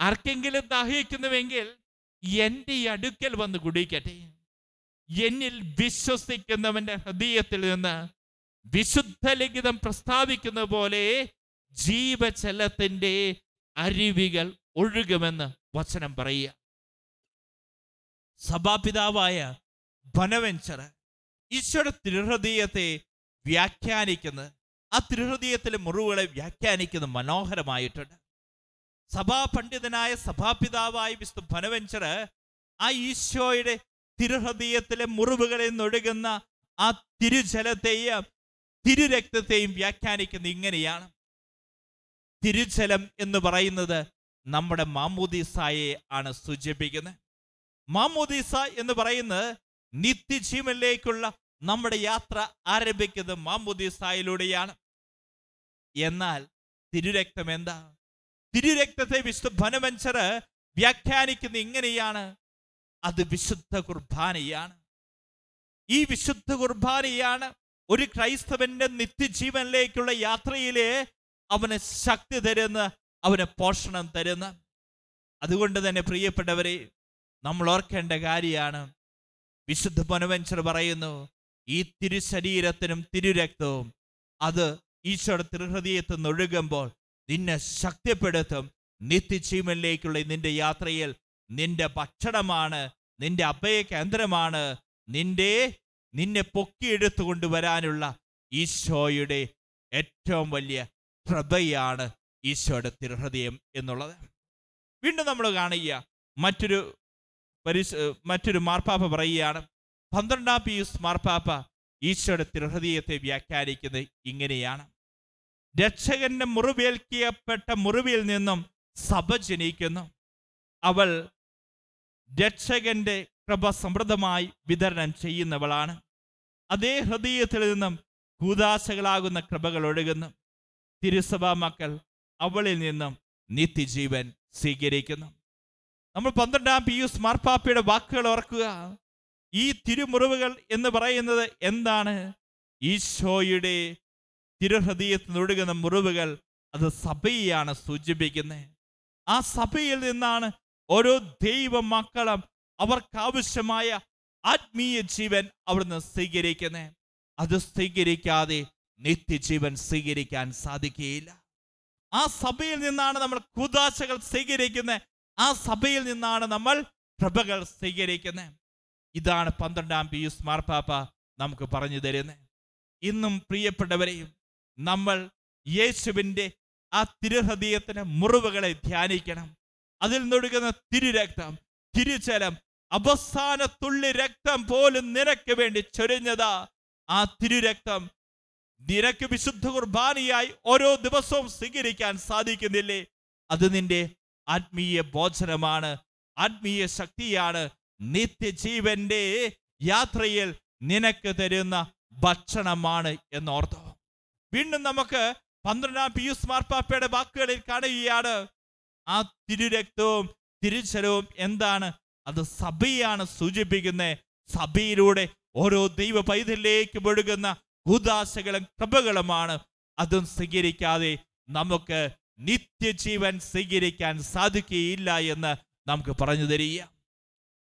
S1: ആർക്കെങ്കിലും ദാഹിക്കുന്നുവെങ്കിൽ എന്റെ അടുക്കൽ വന്ന് കുടിക്കട്ടെ. എന്നിൽ വിശ്വസിക്കുന്നവന്റെ ഹൃദയത്തിൽ നിന്ന് വിശുദ്ധ ലിഖിതം പ്രസ്താവിക്കുന്ന പോലെ ജീവചലത്തിന്റെ അരുവികൾ ഒഴുകുമെന്ന് വചനം പറയുക. സഭാപിതാവായ ബനവെഞ്ചർ ഈശ്വര തിരുഹൃദയത്തെ വ്യാഖ്യാനിക്കുന്നത് ആ തിരുഹൃദയത്തിലെ മുറിവുകളെ വ്യാഖ്യാനിക്കുന്ന മനോഹരമായിട്ടുണ്ട്. സഭാ പണ്ഡിതനായ സഭാപിതാവായ വിശുദ്ധ ഭനവഞ്ചർ ആ ഈശോയുടെ തിരുഹൃദയത്തിലെ മുറിവുകളിൽ നിന്നൊഴുകുന്ന ആ തിരുജലത്തെയും തിരുരക്തത്തെയും വ്യാഖ്യാനിക്കുന്ന ഇങ്ങനെയാണ്. തിരുജലം എന്ന് പറയുന്നത് നമ്മുടെ മാമോദീസായെ ആണ് സൂചിപ്പിക്കുന്നത്. മാമോദീസ എന്ന് പറയുന്നത് നിത്യജീവനിലേക്കുള്ള നമ്മുടെ യാത്ര ആരംഭിക്കുന്നത് മാമോദീസായിലൂടെയാണ്. എന്നാൽ തിരുരക്തം എന്താ? തിരുരക്തത്തെ വിശുദ്ധ വ്യാഖ്യാനിക്കുന്ന ഇങ്ങനെയാണ്. അത് വിശുദ്ധ കുർബാനയാണ്. ഈ വിശുദ്ധ കുർബാനയാണ് ഒരു ക്രൈസ്തവന്റെ നിത്യജീവനിലേക്കുള്ള യാത്രയിലെ അവന് ശക്തി തരുന്ന അവന് പോഷണം തരുന്ന. അതുകൊണ്ട് തന്നെ പ്രിയപ്പെട്ടവരെ നമ്മൾ ഓർക്കേണ്ട കാര്യമാണ്. വിശുദ്ധ പൊനവെഞ്ചർ പറയുന്നു ഈ തിരുശരീരത്തിനും തിരുരക്തവും അത് ഈശോയുടെ തൃഹൃദയത്ത് നൊഴുകുമ്പോൾ നിന്നെ ശക്തിപ്പെടുത്തും. നിത്യജീവനിലേക്കുള്ള നിന്റെ യാത്രയിൽ നിന്റെ ഭക്ഷണമാണ് നിന്റെ അഭയ കേന്ദ്രമാണ് നിന്റെ നിന്നെ പൊക്കിയെടുത്തു കൊണ്ടുവരാനുള്ള ഈശോയുടെ ഏറ്റവും വലിയ കൃപയാണ് ഈശോയുടെ തിരുഹൃദയം എന്നുള്ളത്. വീണ്ടും നമ്മൾ കാണുക മറ്റൊരു പരിശ മറ്റൊരു മാർപ്പാപ്പ പറയുകയാണ്. പന്ത്രണ്ടാം പിയൂസ് മാർപ്പാപ്പ ഈശോയുടെ തിരുഹൃദയത്തെ വ്യാഖ്യാനിക്കുന്നത് ഇങ്ങനെയാണ്. രക്ഷകന്റെ മുറിവേൽക്കിയപ്പെട്ട മുറിവിൽ നിന്നും സഭ ജനിക്കുന്നു. അവൾ രക്ഷകന്റെ കൃപ സമൃദ്ധമായി വിതരണം ചെയ്യുന്നവളാണ്. അതേ ഹൃദയത്തിൽ നിന്നും കൂതാശകളാകുന്ന കൃപകൾ ഒഴുകുന്നു. തിരുസഭാ മക്കൾ അവളിൽ നിന്നും നിത്യജീവൻ സ്വീകരിക്കുന്നു. നമ്മൾ പന്ത്രണ്ടാം പി യു സ്മാർപ്പാപ്പയുടെ വാക്കുകൾ ഓർക്കുക. ഈ തിരുമുറിവുകൾ എന്ന് പറയുന്നത് എന്താണ്? ഈശോയുടെ തിരുഹൃദയത്തിൽ ഒഴുകുന്ന മുറിവുകൾ അത് സഭയെയാണ് സൂചിപ്പിക്കുന്നത്. ആ സഭയിൽ നിന്നാണ് ഓരോ ദൈവ മക്കളും അവർക്കാവശ്യമായ ആത്മീയ ജീവൻ അവിടുന്ന് സ്വീകരിക്കുന്നത്. അത് സ്വീകരിക്കാതെ നിത്യജീവൻ സ്വീകരിക്കാൻ സാധിക്കുകയില്ല. ആ സഭയിൽ നിന്നാണ് നമ്മൾ കൂതാശകൾ സ്വീകരിക്കുന്നത്. ആ സഭയിൽ നിന്നാണ് നമ്മൾ കൃപകൾ സ്വീകരിക്കുന്നത്. ഇതാണ് പന്ത്രണ്ടാം പിയൂസ് മാർപ്പാപ്പ നമുക്ക് പറഞ്ഞു തരുന്നത്. ഇന്നും പ്രിയപ്പെട്ടവരെയും നമ്മൾ യേശുവിന്റെ ആ തിരുഹൃദയത്തിന് മുറിവുകളെ ധ്യാനിക്കണം. അതിൽ നിന്നൊഴുകുന്ന തിരുരക്തം തിരുചലം അവസാന തുള്ളി രക്തം പോലും നിനക്ക് വേണ്ടി ചൊരിഞ്ഞതാ. ആ തിരുരക്തം നിനക്ക് വിശുദ്ധ കുർബാനയായി ഓരോ ദിവസവും സ്വീകരിക്കാൻ സാധിക്കുന്നില്ലേ? അത് നിന്റെ ആത്മീയ ഭോജനമാണ് ആത്മീയ ശക്തിയാണ് നിത്യജീവന്റെ യാത്രയിൽ നിനക്ക് തരുന്ന ഭക്ഷണമാണ് എന്നോർത്തു. വീണ്ടും നമുക്ക് പന്ത്രണ്ടാം പിയൂസ് മാർപ്പാപ്പയുടെ വാക്കുകളിൽ കാണുകയാണ്. ആ തിരുരക്തവും തിരുച്ചലവും എന്താണ്? അത് സഭയാണ് സൂചിപ്പിക്കുന്നത് സഭയിലൂടെ ഓരോ ദൈവ പൈതലിലേക്ക് ഒഴുകുന്ന ഉദാശകളും കൃപകളുമാണ്. അതും സ്വീകരിക്കാതെ നമുക്ക് നിത്യജീവൻ സ്വീകരിക്കാൻ സാധിക്കുകയില്ല എന്ന് നമുക്ക് പറഞ്ഞു തരിക.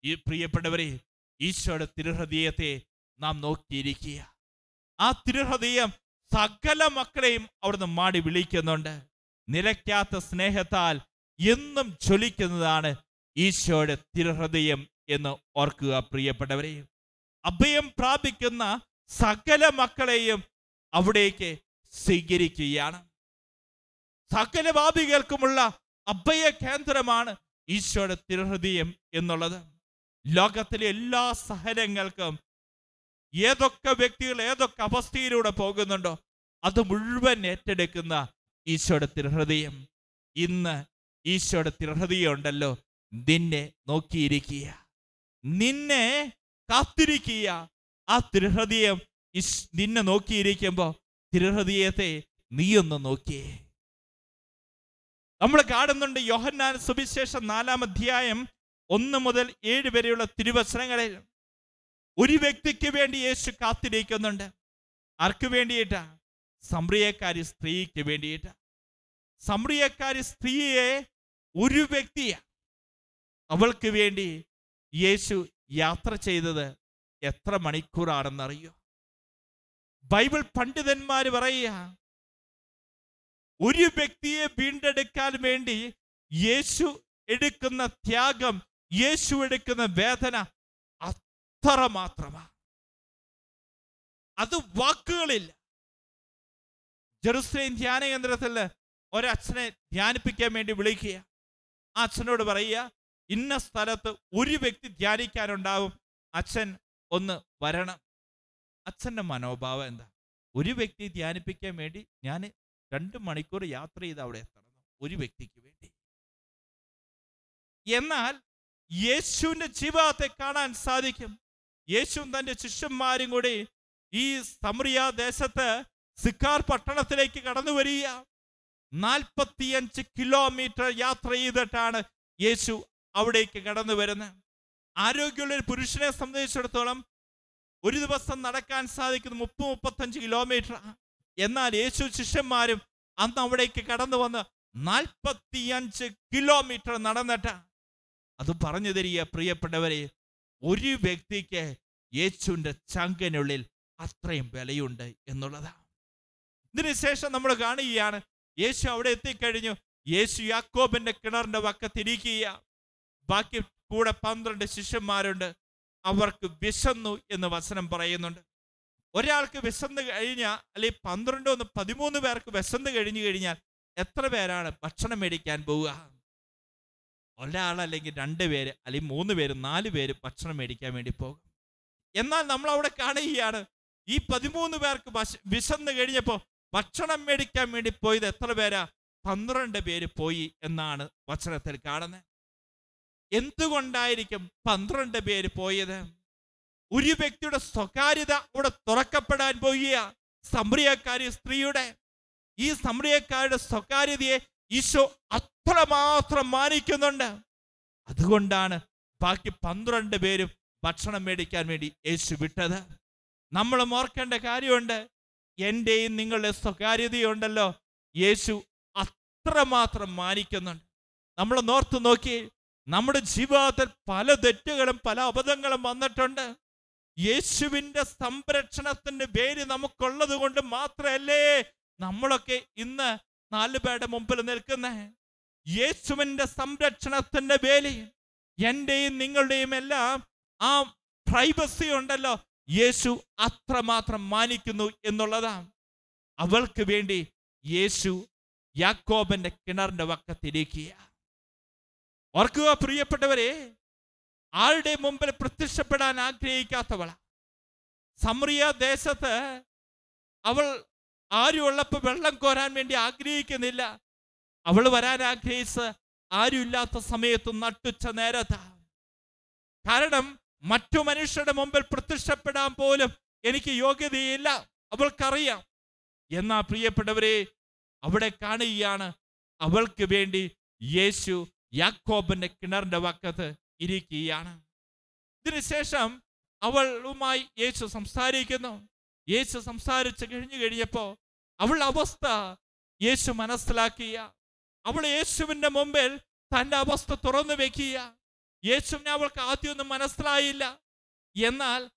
S1: ഈ പ്രിയപ്പെട്ടവരെ ഈശോയുടെ തിരുഹൃദയത്തെ നാം നോക്കിയിരിക്കുക. ആ തിരുഹൃദയം സകല മക്കളെയും അവിടുന്ന് മാടി വിളിക്കുന്നുണ്ട്. നിലയ്ക്കാത്ത സ്നേഹത്താൽ എന്നും ജ്വലിക്കുന്നതാണ് ഈശോയുടെ തിരുഹൃദയം എന്ന് ഓർക്കുക പ്രിയപ്പെട്ടവരെ. അഭയം പ്രാപിക്കുന്ന സകല മക്കളെയും അവിടേക്ക് സ്വീകരിക്കുകയാണ്. സകല ഭാവികൾക്കുമുള്ള അഭയ കേന്ദ്രമാണ് ഈശോയുടെ തിരുഹൃദയം എന്നുള്ളത്. ലോകത്തിലെ എല്ലാ സഹനങ്ങൾക്കും ഏതൊക്കെ വ്യക്തികൾ ഏതൊക്കെ അവസ്ഥയിലൂടെ പോകുന്നുണ്ടോ അത് മുഴുവൻ ഏറ്റെടുക്കുന്ന ഈശോയുടെ തിരുഹൃദയം. ഇന്ന് ഈശോയുടെ തിരുഹൃദയം ഉണ്ടല്ലോ. നിന്നെ നോക്കിയിരിക്കുക. നിന്നെ കാത്തിരിക്കുക. ആ തിരുഹൃദയം നിന്നെ നോക്കിയിരിക്കുമ്പോ തിരുഹൃദയത്തെ ഒന്ന് നോക്കിയേ നമ്മൾ കാണുന്നുണ്ട് യോഹന്നാൻ സുവിശേഷം നാലാം അധ്യായം ഒന്ന് മുതൽ ഏഴ് വരെയുള്ള തിരുവസനങ്ങളിൽ ഒരു വ്യക്തിക്ക് വേണ്ടി യേശു കാത്തിരിക്കുന്നുണ്ട്. ആർക്ക് വേണ്ടിയിട്ടാ? സംപ്രിയക്കാരി സ്ത്രീക്ക് വേണ്ടിയിട്ടാ. സംപ്രിയക്കാരി സ്ത്രീയെ ഒരു വ്യക്തിയ. അവൾക്ക് വേണ്ടി യേശു യാത്ര ചെയ്തത് എത്ര മണിക്കൂറാണെന്നറിയോ? ബൈബിൾ പണ്ഡിതന്മാർ പറയുക ഒരു വ്യക്തിയെ വീണ്ടെടുക്കാൻ വേണ്ടി യേശു എടുക്കുന്ന ത്യാഗം യേശു എടുക്കുന്ന വേദന അത്ര മാത്രമാ. അത് വാക്കുകളില്ല. ജെറുസലേം ധ്യാന കേന്ദ്രത്തിൽ ഒരച്ഛനെ ധ്യാനിപ്പിക്കാൻ വേണ്ടി വിളിക്കുക. ആ അച്ഛനോട് പറയുക ഇന്ന സ്ഥലത്ത് ഒരു വ്യക്തി ധ്യാനിക്കാനുണ്ടാവും. അച്ഛൻ ഒന്ന് വരണം. അച്ഛന്റെ മനോഭാവം എന്താ? ഒരു വ്യക്തി ധ്യാനിപ്പിക്കാൻ വേണ്ടി ഞാൻ രണ്ട് മണിക്കൂർ യാത്ര ചെയ്ത് അവിടെ എത്തണം. ഒരു വ്യക്തിക്ക് വേണ്ടി. എന്നാൽ യേശുവിന്റെ ജീവിതത്തെ കാണാൻ സാധിക്കും. യേശു തന്റെ ശിഷ്യന്മാരും കൂടി ഈ സമറിയ ദേശത്ത് സിക്കാർ പട്ടണത്തിലേക്ക് കടന്നു വരിക. നാൽപ്പത്തിയഞ്ച് കിലോമീറ്റർ യാത്ര ചെയ്തിട്ടാണ് യേശു അവിടേക്ക് കടന്നു വരുന്നത്. ആരോഗ്യമുള്ള ഒരു പുരുഷനെ സംബന്ധിച്ചിടത്തോളം ഒരു ദിവസം നടക്കാൻ സാധിക്കുന്നത് മുപ്പത് മുപ്പത്തഞ്ച് കിലോമീറ്റർ. എന്നാൽ യേശു ശിഷ്യന്മാരും അന്ന് അവിടേക്ക് കടന്നു വന്ന് നാൽപ്പത്തിയഞ്ച് കിലോമീറ്റർ നടന്നിട്ട് അത് പറഞ്ഞു തരിക പ്രിയപ്പെട്ടവരെ ഒരു വ്യക്തിക്ക് യേശുവിന്റെ ചങ്കനുള്ളിൽ അത്രയും വിലയുണ്ട് എന്നുള്ളതാണ്. ഇതിനുശേഷം നമ്മൾ കാണുകയാണ് യേശു അവിടെ എത്തിക്കഴിഞ്ഞു. യേശു യാക്കോബിന്റെ കിണറിന്റെ വക്കത്തിരിക്കുക ബാക്കി കൂടെ പന്ത്രണ്ട് ശിഷ്യന്മാരുണ്ട്. അവർക്ക് വിശന്നു എന്ന് വചനം പറയുന്നുണ്ട്. ഒരാൾക്ക് വിശന്ന് കഴിഞ്ഞാൽ അല്ലെങ്കിൽ പന്ത്രണ്ടോ ഒന്ന് പതിമൂന്ന് പേർക്ക് വിശന്ന് കഴിഞ്ഞു കഴിഞ്ഞാൽ എത്ര പേരാണ് ഭക്ഷണം മേടിക്കാൻ പോവുക? ഒരാളല്ലെങ്കിൽ രണ്ട് പേര് അല്ലെങ്കിൽ മൂന്ന് പേര് നാല് പേര് ഭക്ഷണം മേടിക്കാൻ വേണ്ടി പോകും. എന്നാൽ നമ്മൾ അവിടെ കാണുകയാണ് ഈ പതിമൂന്ന് പേർക്ക് വശ- വിശന്ന് കഴിഞ്ഞപ്പോൾ ഭക്ഷണം മേടിക്കാൻ വേണ്ടി പോയത് എത്ര പേരാ? പന്ത്രണ്ട് പേര് പോയി എന്നാണ് വചനത്തിൽ കാണുന്നത്. എന്തുകൊണ്ടായിരിക്കും പന്ത്രണ്ട് പേര് പോയത്? ഒരു വ്യക്തിയുടെ സ്വകാര്യത അവിടെ തുറക്കപ്പെടാൻ പോവുക സമ്പ്രിയക്കാരി സ്ത്രീയുടെ. ഈ സമ്പ്രിയക്കാരുടെ സ്വകാര്യതയെ ഈശോ അത്രമാത്രം മാനിക്കുന്നുണ്ട്. അതുകൊണ്ടാണ് ബാക്കി പന്ത്രണ്ട് പേരും ഭക്ഷണം മേടിക്കാൻ വേണ്ടി യേശു വിട്ടത്. നമ്മൾ ഓർക്കേണ്ട കാര്യമുണ്ട്. എന്റെയും നിങ്ങളുടെ സ്വകാര്യതയുണ്ടല്ലോ. യേശു അത്രമാത്രം മാനിക്കുന്നുണ്ട്. നമ്മൾ നോർത്ത് നോക്കി. നമ്മുടെ ജീവിതത്തിൽ പല തെറ്റുകളും പല അബദ്ധങ്ങളും വന്നിട്ടുണ്ട്. യേശുവിന്റെ സംരക്ഷണത്തിന്റെ പേര് നമുക്കുള്ളത് കൊണ്ട് മാത്രമല്ലേ നമ്മളൊക്കെ ഇന്ന് നാല് പേരുടെ മുമ്പിൽ നിൽക്കുന്ന. യേശുവിന്റെ സംരക്ഷണത്തിന്റെ വേലി എന്റെയും നിങ്ങളുടെയും എല്ലാം ആ പ്രൈവസി ഉണ്ടല്ലോ. യേശു അത്രമാത്രം മാനിക്കുന്നു എന്നുള്ളതാണ് അവൾക്ക് വേണ്ടി യേശു യാക്കോബന്റെ കിണറിന്റെ വക്കത്തിരിക്കുക ഓർക്കുക പ്രിയപ്പെട്ടവരെ ആരുടെ മുമ്പിൽ പ്രത്യക്ഷപ്പെടാൻ ആഗ്രഹിക്കാത്തവള. സമറിയ ദേശത്ത് അവൾ ആരും ഉള്ളപ്പോൾ വെള്ളം കോരാൻ വേണ്ടി ആഗ്രഹിക്കുന്നില്ല. അവൾ വരാൻ ആഗ്രഹിച്ച് ആരുമില്ലാത്ത സമയത്ത് നട്ടുച്ച നേരത്താ. കാരണം മറ്റു മനുഷ്യരുടെ മുമ്പിൽ പ്രത്യക്ഷപ്പെടാൻ പോലും എനിക്ക് യോഗ്യതയില്ല. അവൾക്കറിയാം. എന്നാ പ്രിയപ്പെട്ടവരെ അവിടെ കാണുകയാണ് അവൾക്ക് വേണ്ടി യേശു യാക്കോബിന്റെ കിണറിന്റെ വക്കത്ത് ഇരിക്കുകയാണ്. ഇതിനുശേഷം അവളുമായി യേശു സംസാരിക്കുന്നു. യേശു സംസാരിച്ച് കഴിഞ്ഞു കഴിഞ്ഞപ്പോ അവളുടെ അവസ്ഥ യേശു മനസ്സിലാക്കിയ. അവൾ യേശുവിന്റെ മുമ്പിൽ തന്റെ അവസ്ഥ തുറന്നു വെക്കുക യേശുവിനെ അവൾക്ക് ആദ്യമൊന്നും മനസ്സിലായില്ല. എന്നാൽ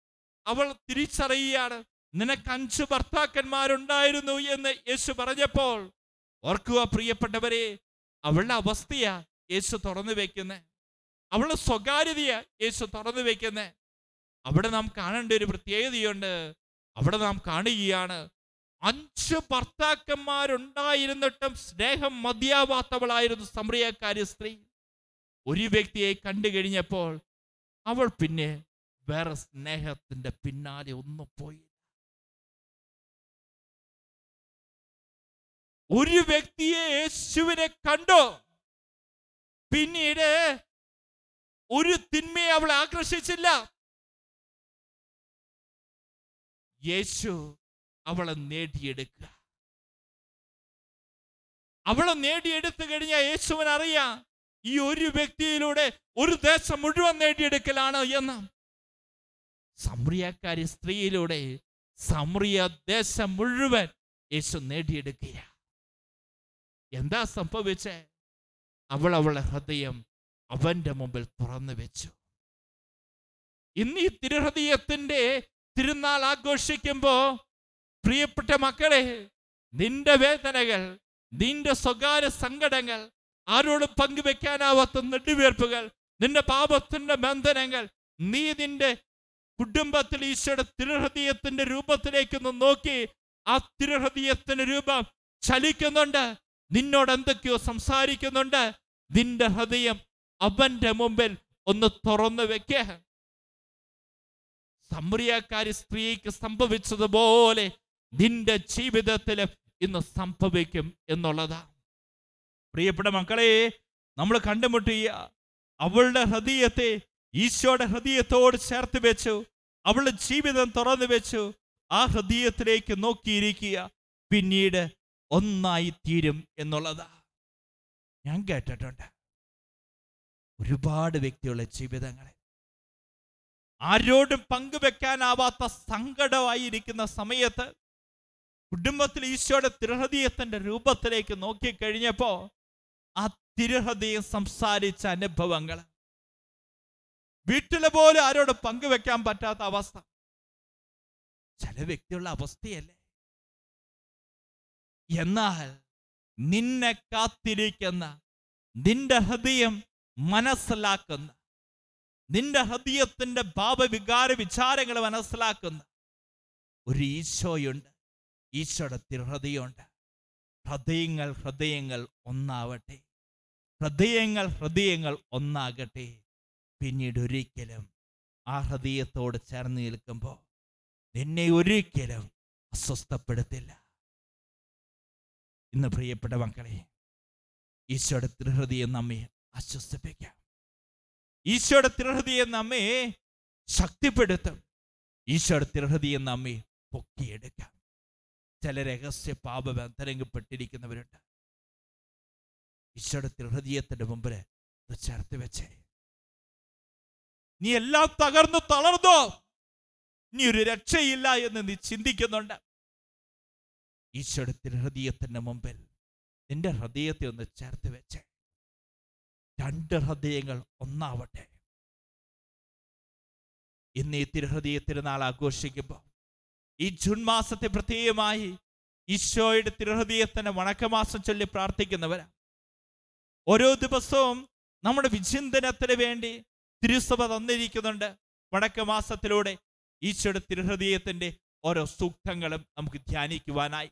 S1: അവൾ തിരിച്ചറിയുകയാണ് നിനക്ക് അഞ്ച് ഭർത്താക്കന്മാരുണ്ടായിരുന്നു എന്ന് യേശു പറഞ്ഞപ്പോൾ ഓർക്കുക പ്രിയപ്പെട്ടവരെ അവളുടെ അവസ്ഥയാ യേശു തുറന്നു വെക്കുന്നത് അവളുടെ സ്വകാര്യതയാ യേശു തുറന്നു വെക്കുന്നത് അവിടെ നാം കാണേണ്ട ഒരു പ്രത്യേകതയുണ്ട്. അവിടെ നാം കാണുകയാണ് അഞ്ച് ഭർത്താക്കന്മാരുണ്ടായിരുന്നിട്ടും സ്നേഹം മതിയാവാത്തവളായിരുന്നു സമറിയക്കാരി സ്ത്രീ. ഒരു വ്യക്തിയെ കണ്ടു കഴിഞ്ഞപ്പോൾ അവൾ പിന്നെ വേറെ സ്നേഹത്തിന്റെ പിന്നാലെ ഒന്നും പോയി. ഒരു വ്യക്തിയെ യേശുവിനെ കണ്ടോ. പിന്നീട് ഒരു തിന്മയെ അവൾ ആകർഷിച്ചില്ല. യേശു അവളെ നേടിയെടുക്കുക. അവളെ നേടിയെടുത്തു കഴിഞ്ഞാൽ യേശുവൻ അറിയാം ഈ ഒരു വ്യക്തിയിലൂടെ ഒരു ദേശം മുഴുവൻ നേടിയെടുക്കലാണ് എന്ന്. സമ്രിയക്കാരി സ്ത്രീയിലൂടെ സമ്രിയ ദേശം മുഴുവൻ യേശു നേടിയെടുക്കുക. എന്താ സംഭവിച്ചേ? അവൾ അവളെ ഹൃദയം അവന്റെ മുമ്പിൽ തുറന്നു വെച്ചു. ഇന്ന് ഈ തിരുഹൃദയത്തിന്റെ തിരുനാൾ ആഘോഷിക്കുമ്പോ പ്രിയപ്പെട്ട മക്കളെ നിന്റെ വേദനകൾ നിന്റെ സ്വകാര്യ സങ്കടങ്ങൾ ആരോടും പങ്കുവെക്കാനാവാത്ത നെടുവീർപ്പുകൾ നിന്റെ പാപത്തിന്റെ ബന്ധനങ്ങൾ നീ നിന്റെ കുടുംബത്തിൽ ഈശോയുടെ തിരുഹൃദയത്തിന്റെ രൂപത്തിലേക്ക് ഒന്ന് നോക്കി ആ തിരുഹൃദയത്തിന്റെ രൂപം ചലിക്കുന്നുണ്ട്. നിന്നോട് എന്തൊക്കെയോ സംസാരിക്കുന്നുണ്ട്. നിന്റെ ഹൃദയം അവന്റെ മുമ്പിൽ ഒന്ന് തുറന്നു വെക്ക. സമ്രിയക്കാരി സ്ത്രീക്ക് സംഭവിച്ചതുപോലെ നിന്റെ ജീവിതത്തിൽ ഇന്ന് സംഭവിക്കും എന്നുള്ളതാ. പ്രിയപ്പെട്ട മക്കളെ നമ്മൾ കണ്ടുമുട്ടിയ അവളുടെ ഹൃദയത്തെ ഈശോയുടെ ഹൃദയത്തോട് ചേർത്ത് വെച്ചു അവളുടെ ജീവിതം തുറന്നു വെച്ചു ആ ഹൃദയത്തിലേക്ക് നോക്കിയിരിക്കുക. പിന്നീട് ഒന്നായി തീരും എന്നുള്ളതാ. ഞാൻ കേട്ടിട്ടുണ്ട്. ഒരുപാട് വ്യക്തികളുടെ ജീവിതങ്ങളെ. ആരോടും പങ്കുവെക്കാനാവാത്ത സങ്കടമായിരിക്കുന്ന സമയത്ത് കുടുംബത്തിൽ ഈശോയുടെ തിരുഹൃദയത്തിന്റെ രൂപത്തിലേക്ക് നോക്കിക്കഴിഞ്ഞപ്പോ ആ തിരുഹൃദയം സംസാരിച്ച അനുഭവങ്ങൾ വീട്ടിലെ പോലെ ആരോട് പങ്കുവെക്കാൻ പറ്റാത്ത അവസ്ഥ. ചില വ്യക്തികളുടെ അവസ്ഥയല്ലേ? എന്നാൽ നിന്നെ കാത്തിരിക്കുന്ന നിന്റെ ഹൃദയം മനസ്സിലാക്കുന്ന നിന്റെ ഹൃദയത്തിന്റെ ഭാവവികാര വിചാരങ്ങൾ മനസ്സിലാക്കുന്ന ഒരു ഈശോയുണ്ട്. ഈശോയുടെ തിരുഹൃദയമുണ്ട് ഹൃദയങ്ങൾ ഹൃദയങ്ങൾ ഒന്നാവട്ടെ. ഹൃദയങ്ങൾ ഹൃദയങ്ങൾ ഒന്നാകട്ടെ. പിന്നീട് ഒരിക്കലും ആ ഹൃദയത്തോട് ചേർന്ന് നിൽക്കുമ്പോൾ നിന്നെ ഒരിക്കലും അസ്വസ്ഥപ്പെടുത്തില്ല. ഇന്ന് പ്രിയപ്പെട്ട മക്കളെ ഈശോയുടെ തിരുഹൃദയം നമ്മെ ആശ്വസിപ്പിക്കാം. ഈശോയുടെ തിരുഹൃദയം നമ്മെ ശക്തിപ്പെടുത്തും. ഈശോയുടെ തിരുഹൃദയം നമ്മെ പൊക്കിയെടുക്കാം. ചില രഹസ്യ പാപബന്ധനപ്പെട്ടിരിക്കുന്നവരുണ്ട് ഈശ്വരത്തിൽ ഹൃദയത്തിന്റെ മുമ്പിൽ ഇത് ചേർത്ത് വെച്ചേ. നീ എല്ലാം തകർന്നു തളർന്നോ? നീ ഒരു രക്ഷയില്ല എന്ന് നീ ചിന്തിക്കുന്നുണ്ട്. ഈശ്വരത്തിൽ ഹൃദയത്തിന്റെ മുമ്പിൽ നിന്റെ ഹൃദയത്തെ ഒന്ന് ചേർത്ത് വെച്ചേ. രണ്ട് ഹൃദയങ്ങൾ ഒന്നാവട്ടെ. ഇന്ന് ഈ തിരുഹൃദയ തിരുനാൾ ആഘോഷിക്കുമ്പോൾ ഈ ജൂൺ മാസത്തെ പ്രത്യേകമായി ഈശോയുടെ തിരുഹൃദയത്തിന്റെ വണക്കമാസം ചൊല്ലി പ്രാർത്ഥിക്കുന്നവരാ. ഓരോ ദിവസവും നമ്മുടെ വിചിന്തനത്തിന് വേണ്ടി തിരുസഭ തന്നിരിക്കുന്നുണ്ട്. വടക്കമാസത്തിലൂടെ ഈശോയുടെ തിരുഹൃദയത്തിന്റെ ഓരോ സൂക്തങ്ങളും നമുക്ക് ധ്യാനിക്കുവാനായി.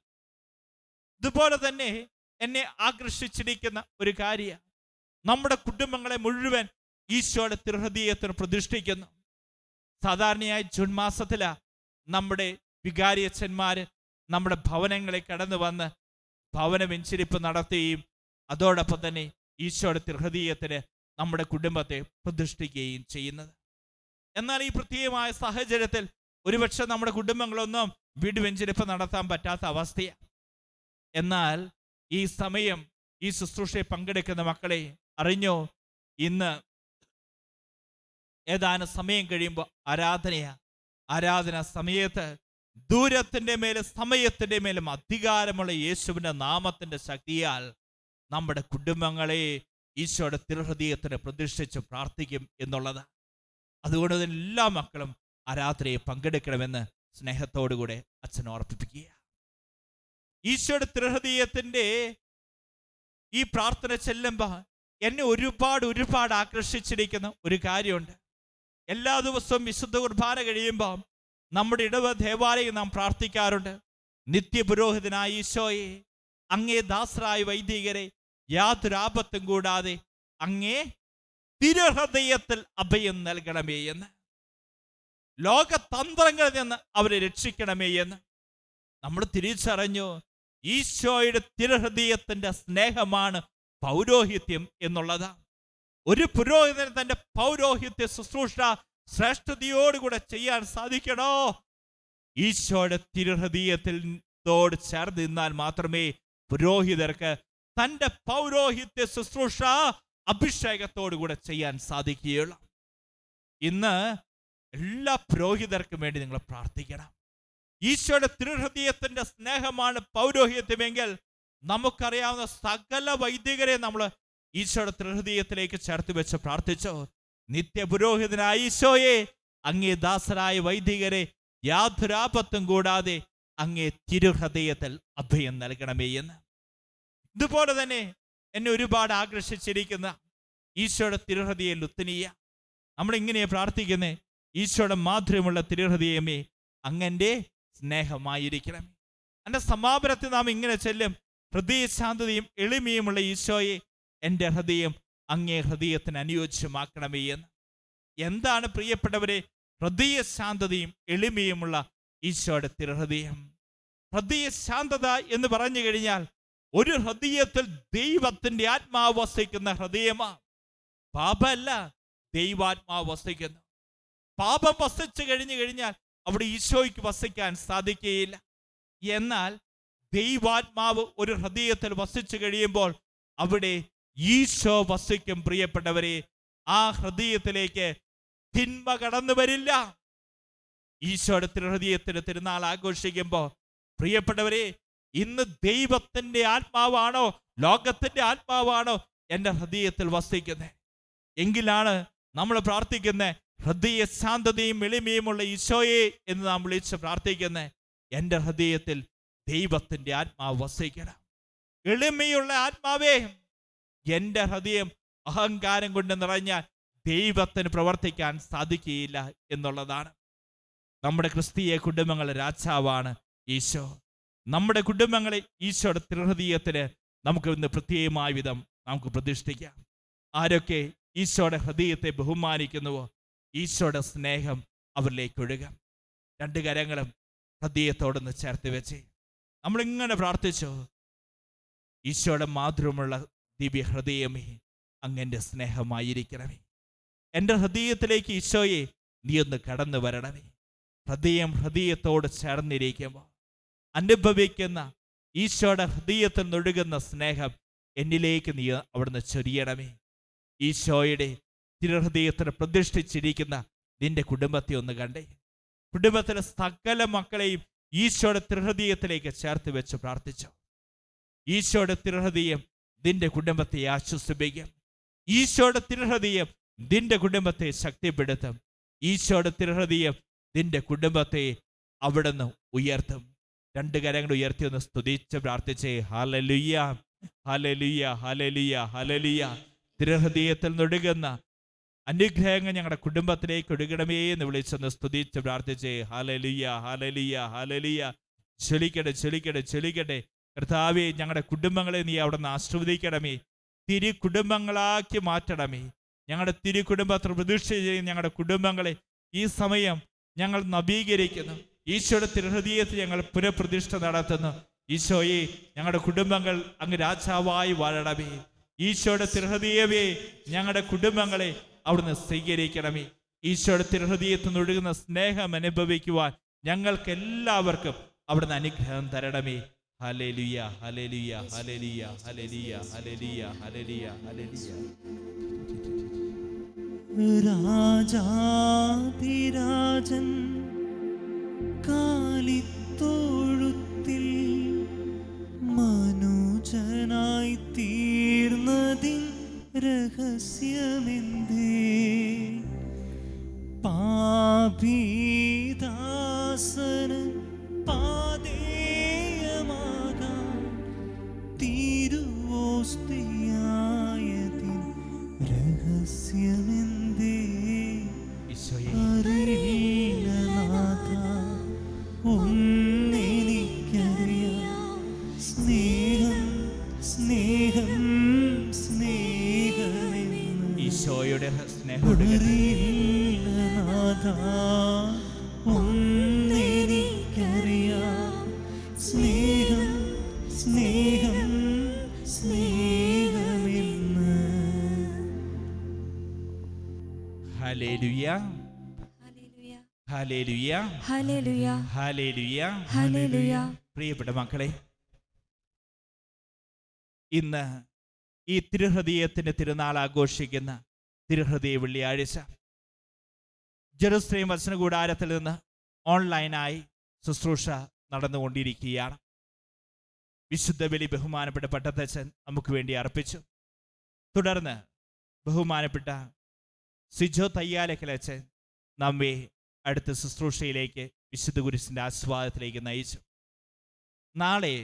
S1: ഇതുപോലെ തന്നെ എന്നെ ആകർഷിച്ചിരിക്കുന്ന ഒരു കാര്യ നമ്മുടെ കുടുംബങ്ങളെ മുഴുവൻ ഈശോയുടെ തിരുഹൃദയത്തിന് പ്രതിഷ്ഠിക്കുന്നു. സാധാരണയായി ജൂൺ മാസത്തിലാണ് നമ്മുടെ വികാരിയച്ഛന്മാര് നമ്മുടെ ഭവനങ്ങളെ കടന്നു വന്ന് ഭവന വെഞ്ചരിപ്പ് നടത്തുകയും അതോടൊപ്പം തന്നെ ഈശോയുടെ തിരുഹൃദയത്തിന് നമ്മുടെ കുടുംബത്തെ പ്രതിഷ്ഠിക്കുകയും ചെയ്യുന്നത്. എന്നാൽ ഈ പ്രത്യേകമായ സാഹചര്യത്തിൽ ഒരുപക്ഷെ നമ്മുടെ കുടുംബങ്ങളൊന്നും വീട് വെഞ്ചരിപ്പ് നടത്താൻ പറ്റാത്ത അവസ്ഥയാണ്. എന്നാൽ ഈ സമയം ഈ ശുശ്രൂഷയെ പങ്കെടുക്കുന്ന മക്കളെ അറിഞ്ഞോ? ഇന്ന് ഏതാനും സമയം കഴിയുമ്പോൾ ആരാധനയാ ആരാധന സമയത്ത് ദൂരത്തിന്റെ മേലും സമയത്തിന്റെ മേലും അധികാരമുള്ള യേശുവിന്റെ നാമത്തിന്റെ ശക്തിയാൽ നമ്മുടെ കുടുംബങ്ങളെ ഈശോയുടെ തിരുഹൃദയത്തിന് പ്രതിഷ്ഠിച്ച് പ്രാർത്ഥിക്കും എന്നുള്ളത്. അതുകൊണ്ട് തന്നെ എല്ലാ മക്കളും ആ ആരാധനയെ പങ്കെടുക്കണമെന്ന് സ്നേഹത്തോടുകൂടെ അച്ഛൻ ഓർപ്പിപ്പിക്കുക. ഈശോയുടെ തിരുഹൃദയത്തിന്റെ ഈ പ്രാർത്ഥന ചെല്ലുമ്പോൾ എന്നെ ഒരുപാട് ഒരുപാട് ആകർഷിച്ചിരിക്കുന്ന ഒരു കാര്യമുണ്ട്. എല്ലാ ദിവസവും വിശുദ്ധ കുർബാന കഴിയുമ്പോൾ നമ്മുടെ ഇടവ ദേവാലയം നാം പ്രാർത്ഥിക്കാറുണ്ട്. നിത്യപുരോഹിതനായ ഈശോയെ അങ്ങേ ദാസരായ വൈദികരെ യാതൊരു ആപത്തും കൂടാതെ അങ്ങേ തിരുഹൃദയത്തിൽ അഭയം നൽകണമേ എന്ന്. ലോകതന്ത്രങ്ങളിൽ നിന്ന് അവരെ രക്ഷിക്കണമേ എന്ന്. നമ്മൾ തിരിച്ചറിഞ്ഞു ഈശോയുടെ തിരുഹൃദയത്തിന്റെ സ്നേഹമാണ് പൗരോഹിത്യം എന്നുള്ളത് ഒരു പുരോഹിതൻ തന്റെ പൗരോഹിത്യ ശുശ്രൂഷ ശ്രേഷ്ഠതയോടുകൂടെ ചെയ്യാൻ സാധിക്കണോ? ഈശോയുടെ തിരുഹൃദയത്തിനോട് ചേർന്ന് നിന്നാൽ മാത്രമേ പുരോഹിതർക്ക് തന്റെ പൗരോഹിത്യ ശുശ്രൂഷ അഭിഷേകത്തോടുകൂടെ ചെയ്യാൻ സാധിക്കുകയുള്ളൂ. ഇന്ന് എല്ലാ പുരോഹിതർക്കും വേണ്ടി നിങ്ങൾ പ്രാർത്ഥിക്കണം. ഈശോയുടെ തിരുഹൃദയത്തിന്റെ സ്നേഹമാണ് പൗരോഹിത്യമെങ്കിൽ നമുക്കറിയാവുന്ന സകല വൈദികരെ നമ്മൾ ഈശോയുടെ തിരുഹൃദയത്തിലേക്ക് ചേർത്ത് വെച്ച് പ്രാർത്ഥിച്ചു? നിത്യപുരോഹിതനായ ഈശോയെ അങ്ങേ ദാസരായ വൈദികരെ യാതൊരാപത്തും കൂടാതെ അങ്ങേ തിരുഹൃദയത്തിൽ അഭയം നൽകണമേ എന്ന്. ഇതുപോലെ തന്നെ എന്നെ ഒരുപാട് ആകർഷിച്ചിരിക്കുന്ന ഈശോയുടെ തിരുഹൃദയ ലുത്തനീയ. നമ്മൾ പ്രാർത്ഥിക്കുന്നത് പ്രാർത്ഥിക്കുന്നേ ഈശോയുടെ മാധുര്യമുള്ള തിരുഹൃദയമേ അങ്ങന്റെ സ്നേഹമായിരിക്കണം എന്റെ സമാപനത്തിൽ നാം ഇങ്ങനെ ചെല്ലും ഹൃദയശാന്തതയും എളിമയുമുള്ള ഈശോയെ എന്റെ ഹൃദയം അങ്ങേ ഹൃദയത്തിന് അനുയോജ്യമാക്കണമേ എന്ന്. എന്താണ് പ്രിയപ്പെട്ടവരെ? ഹൃദയ ശാന്തതയും എളിമയുമുള്ള ഈശോയുടെ തിരുഹൃദയം. ഹൃദയശാന്തത എന്ന് പറഞ്ഞു കഴിഞ്ഞാൽ ഒരു ഹൃദയത്തിൽ ദൈവത്തിന്റെ ആത്മാവ് വസിക്കുന്ന ഹൃദയമാ പാപമല്ല ദൈവാത്മാവ് വസിക്കുന്നു. പാപം വസിച്ചു കഴിഞ്ഞു കഴിഞ്ഞാൽ അവിടെ ഈശോയ്ക്ക് വസിക്കാൻ സാധിക്കുകയില്ല. എന്നാൽ ദൈവാത്മാവ് ഒരു ഹൃദയത്തിൽ വസിച്ചു കഴിയുമ്പോൾ അവിടെ ഈശോ വസിക്കും പ്രിയപ്പെട്ടവരെ ആ ഹൃദയത്തിലേക്ക് തിന്മ കടന്നു വരില്ല. ഈശോയുടെ തിരുഹൃദയത്തിന് തിരുനാൾ ആഘോഷിക്കുമ്പോൾ പ്രിയപ്പെട്ടവരെ ഇന്ന് ദൈവത്തിന്റെ ആത്മാവാണോ ലോകത്തിന്റെ ആത്മാവാണോ എന്റെ ഹൃദയത്തിൽ വസിക്കുന്നത് എങ്കിലാണ് നമ്മൾ പ്രാർത്ഥിക്കുന്നത് ഹൃദയ ശാന്തതയും എളിമയുമുള്ള ഈശോയെ എന്ന് നാം വിളിച്ച് പ്രാർത്ഥിക്കുന്നത് എന്റെ ഹൃദയത്തിൽ ദൈവത്തിന്റെ ആത്മാവ് വസിക്കണം. എളിമയുള്ള ആത്മാവേ എന്റെ ഹൃദയം അഹങ്കാരം കൊണ്ട് നിറഞ്ഞാൽ ദൈവത്തിന് പ്രവർത്തിക്കാൻ സാധിക്കുകയില്ല എന്നുള്ളതാണ്. നമ്മുടെ ക്രിസ്തീയ കുടുംബങ്ങളെ രാജാവാണ് ഈശോ. നമ്മുടെ കുടുംബങ്ങളെ ഈശോയുടെ തിരുഹൃദയത്തിന് നമുക്ക് ഇന്ന് പ്രത്യേകമായ വിധം നമുക്ക് പ്രതിഷ്ഠിക്കാം. ആരൊക്കെ ഈശോയുടെ ഹൃദയത്തെ ബഹുമാനിക്കുന്നുവോ ഈശോയുടെ സ്നേഹം അവരിലേക്ക് ഒഴുകാം. രണ്ട് കരങ്ങളും ഹൃദയത്തോടൊന്ന് ചേർത്ത് വെച്ച്. നമ്മളിങ്ങനെ പ്രാർത്ഥിച്ചു ഈശോയുടെ മാതൃമുള്ള ദിവ്യ ഹൃദയമേ അങ്ങന്റെ സ്നേഹമായിരിക്കണമേ. എന്റെ ഹൃദയത്തിലേക്ക് ഈശോയെ നീ ഒന്ന് കടന്നു വരണമേ. ഹൃദയം ഹൃദയത്തോട് ചേർന്നിരിക്കുമ്പോൾ അനുഭവിക്കുന്ന ഈശോയുടെ ഹൃദയത്തിൽ നിന്നൊഴുകുന്ന സ്നേഹം എന്നിലേക്ക് നീ അവിടുന്ന് ചൊരിയണമേ. ഈശോയുടെ തിരഹൃദയത്തിന് പ്രതിഷ്ഠിച്ചിരിക്കുന്ന നിന്റെ കുടുംബത്തെ ഒന്ന് കണ്ടേ. കുടുംബത്തിലെ സകല മക്കളെയും ഈശോയുടെ തിരുഹൃദയത്തിലേക്ക് ചേർത്ത് വെച്ച് പ്രാർത്ഥിച്ചു. ഈശോയുടെ തിരുഹൃദയം നിന്റെ കുടുംബത്തെ ആശ്വസിപ്പിക്കും. ഈശോയുടെ തിരുഹൃദയം നിന്റെ കുടുംബത്തെ ശക്തിപ്പെടുത്തും. ഈശോയുടെ തിരുഹൃദയം നിന്റെ കുടുംബത്തെ അവിടുന്ന് ഉയർത്തും. രണ്ട് കരങ്ങൾ ഉയർത്തി ഒന്ന് സ്തുതിച്ച് പ്രാർത്ഥിച്ച് ഹലലുയ്യ ഹലലുയ്യ ഹലലുയ്യ ഹലലുയ്യ തിരുഹൃദയത്തിൽ നിന്നൊഴുകുന്ന അനുഗ്രഹങ്ങൾ ഞങ്ങളുടെ കുടുംബത്തിലേക്ക് ഒഴുകണമേ എന്ന് വിളിച്ചൊന്ന് സ്തുതിച്ച് പ്രാർത്ഥിച്ച് ഹലലുയ്യ ഹലലുയ്യ ഹലലുയ്യ ചൊലിക്കട്ടെ ചൊലിക്കട്ടെ ചൊലിക്കട്ടെ കർത്താവെ ഞങ്ങളുടെ കുടുംബങ്ങളെ നീ അവിടെ നിന്ന് ആശ്രവദിക്കണമേ തിരു കുടുംബങ്ങളാക്കി മാറ്റണമേ. ഞങ്ങളുടെ തിരി കുടുംബത്തിൽ പ്രതീക്ഷ ചെയ്യുന്ന ഞങ്ങളുടെ കുടുംബങ്ങളെ ഈ സമയം ഞങ്ങൾ നവീകരിക്കുന്നു. ഈശോയുടെ തിരുഹൃദയത്തിൽ ഞങ്ങൾ പുനഃപ്രതിഷ്ഠ നടത്തുന്നു. ഈശോയെ ഞങ്ങളുടെ കുടുംബങ്ങൾ അങ്ങ് രാജാവായി വാഴണമേ. ഈശോയുടെ തിരുഹൃദയമേ ഞങ്ങളുടെ കുടുംബങ്ങളെ അവിടുന്ന് സ്വീകരിക്കണമേ. ഈശോയുടെ തിരുഹൃദയത്തിൽ നിന്ന് ഒഴുകുന്ന സ്നേഹം അനുഭവിക്കുവാൻ ഞങ്ങൾക്ക് എല്ലാവർക്കും അവിടുന്ന് അനുഗ്രഹം തരണമേ. Hallelujah hallelujah hallelujah hallelujah hallelujah hallelujah രാജാതി
S2: രാജാതിരാജൻ കാലിത്തോഴുത്തിൽ മനുജനായി തീർന്നതിൻ രഹസ്യമെന്തേ? പാപീദാസന്
S1: പ്രിയപ്പെട്ട മക്കളെ ഇന്ന് ഈ തിരുഹൃദയത്തിന്റെ തിരുനാൾ ആഘോഷിക്കുന്ന തിരുഹൃദയ വെള്ളിയാഴ്ച ജെറുസലേം വചനകൂടാരത്തിൽ നിന്ന് ഓൺലൈനായി ശുശ്രൂഷ നടന്നുകൊണ്ടിരിക്കുകയാണ്. വിശുദ്ധ ബലി ബഹുമാനപ്പെട്ട പട്ടത്തച്ഛൻ നമുക്ക് വേണ്ടി അർപ്പിച്ചു. തുടർന്ന് ബഹുമാനപ്പെട്ട സിജോ തയ്യാലക്കലച്ഛൻ നമ്മെ അടുത്ത ശുശ്രൂഷയിലേക്ക് വിശുദ്ധ കുരിശിന്റെ ആസ്വാദത്തിലേക്ക് നയിച്ചു. നാളെ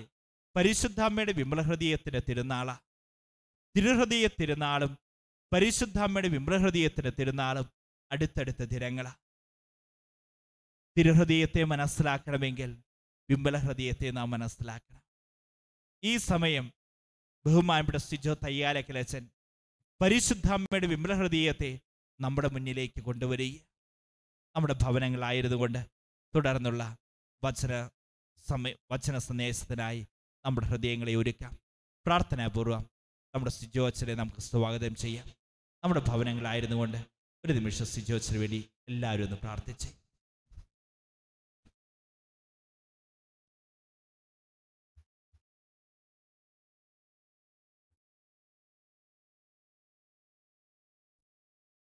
S1: പരിശുദ്ധാമ്മയുടെ വിമലഹൃദയത്തിന്റെ തിരുനാളാണ് തിരുഹൃദയ തിരുനാളും പരിശുദ്ധാമ്മയുടെ വിമലഹൃദയത്തിന്റെ തിരുനാളും അടുത്തടുത്ത ദിനങ്ങളാണ് തിരുഹൃദയത്തെ മനസ്സിലാക്കണമെങ്കിൽ വിമല ഹൃദയത്തെ നാം മനസ്സിലാക്കണം. ഈ സമയം ബഹുമാനപ്പെട്ട സിജോ തയ്യാലക്കലച്ചൻ പരിശുദ്ധാമ്മയുടെ വിമല ഹൃദയത്തെ നമ്മുടെ മുന്നിലേക്ക് കൊണ്ടുവരിക. നമ്മുടെ ഭവനങ്ങളായിരുന്നുകൊണ്ട് തുടർന്നുള്ള വചന സമയ വചന സന്ദേശത്തിനായി നമ്മുടെ ഹൃദയങ്ങളെ ഒരുക്കാം. പ്രാർത്ഥനാപൂർവം നമ്മുടെ സിജോച്ചനെ നമുക്ക് സ്വാഗതം ചെയ്യാം. നമ്മുടെ ഭവനങ്ങളായിരുന്നു കൊണ്ട് ഒരു നിമിഷം സിജോച്ചന് വേണ്ടി എല്ലാവരും ഒന്ന് പ്രാർത്ഥിച്ച്.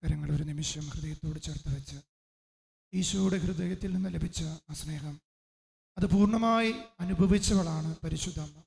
S3: കരങ്ങൾ ഒരു നിമിഷം ഹൃദയത്തോട് ചേർത്ത് വെച്ച് ഈശോയുടെ ഹൃദയത്തിൽ നിന്ന് ലഭിച്ച ആ സ്നേഹം അത് പൂർണമായി അനുഭവിച്ചവളാണ് പരിശുദ്ധമ്മ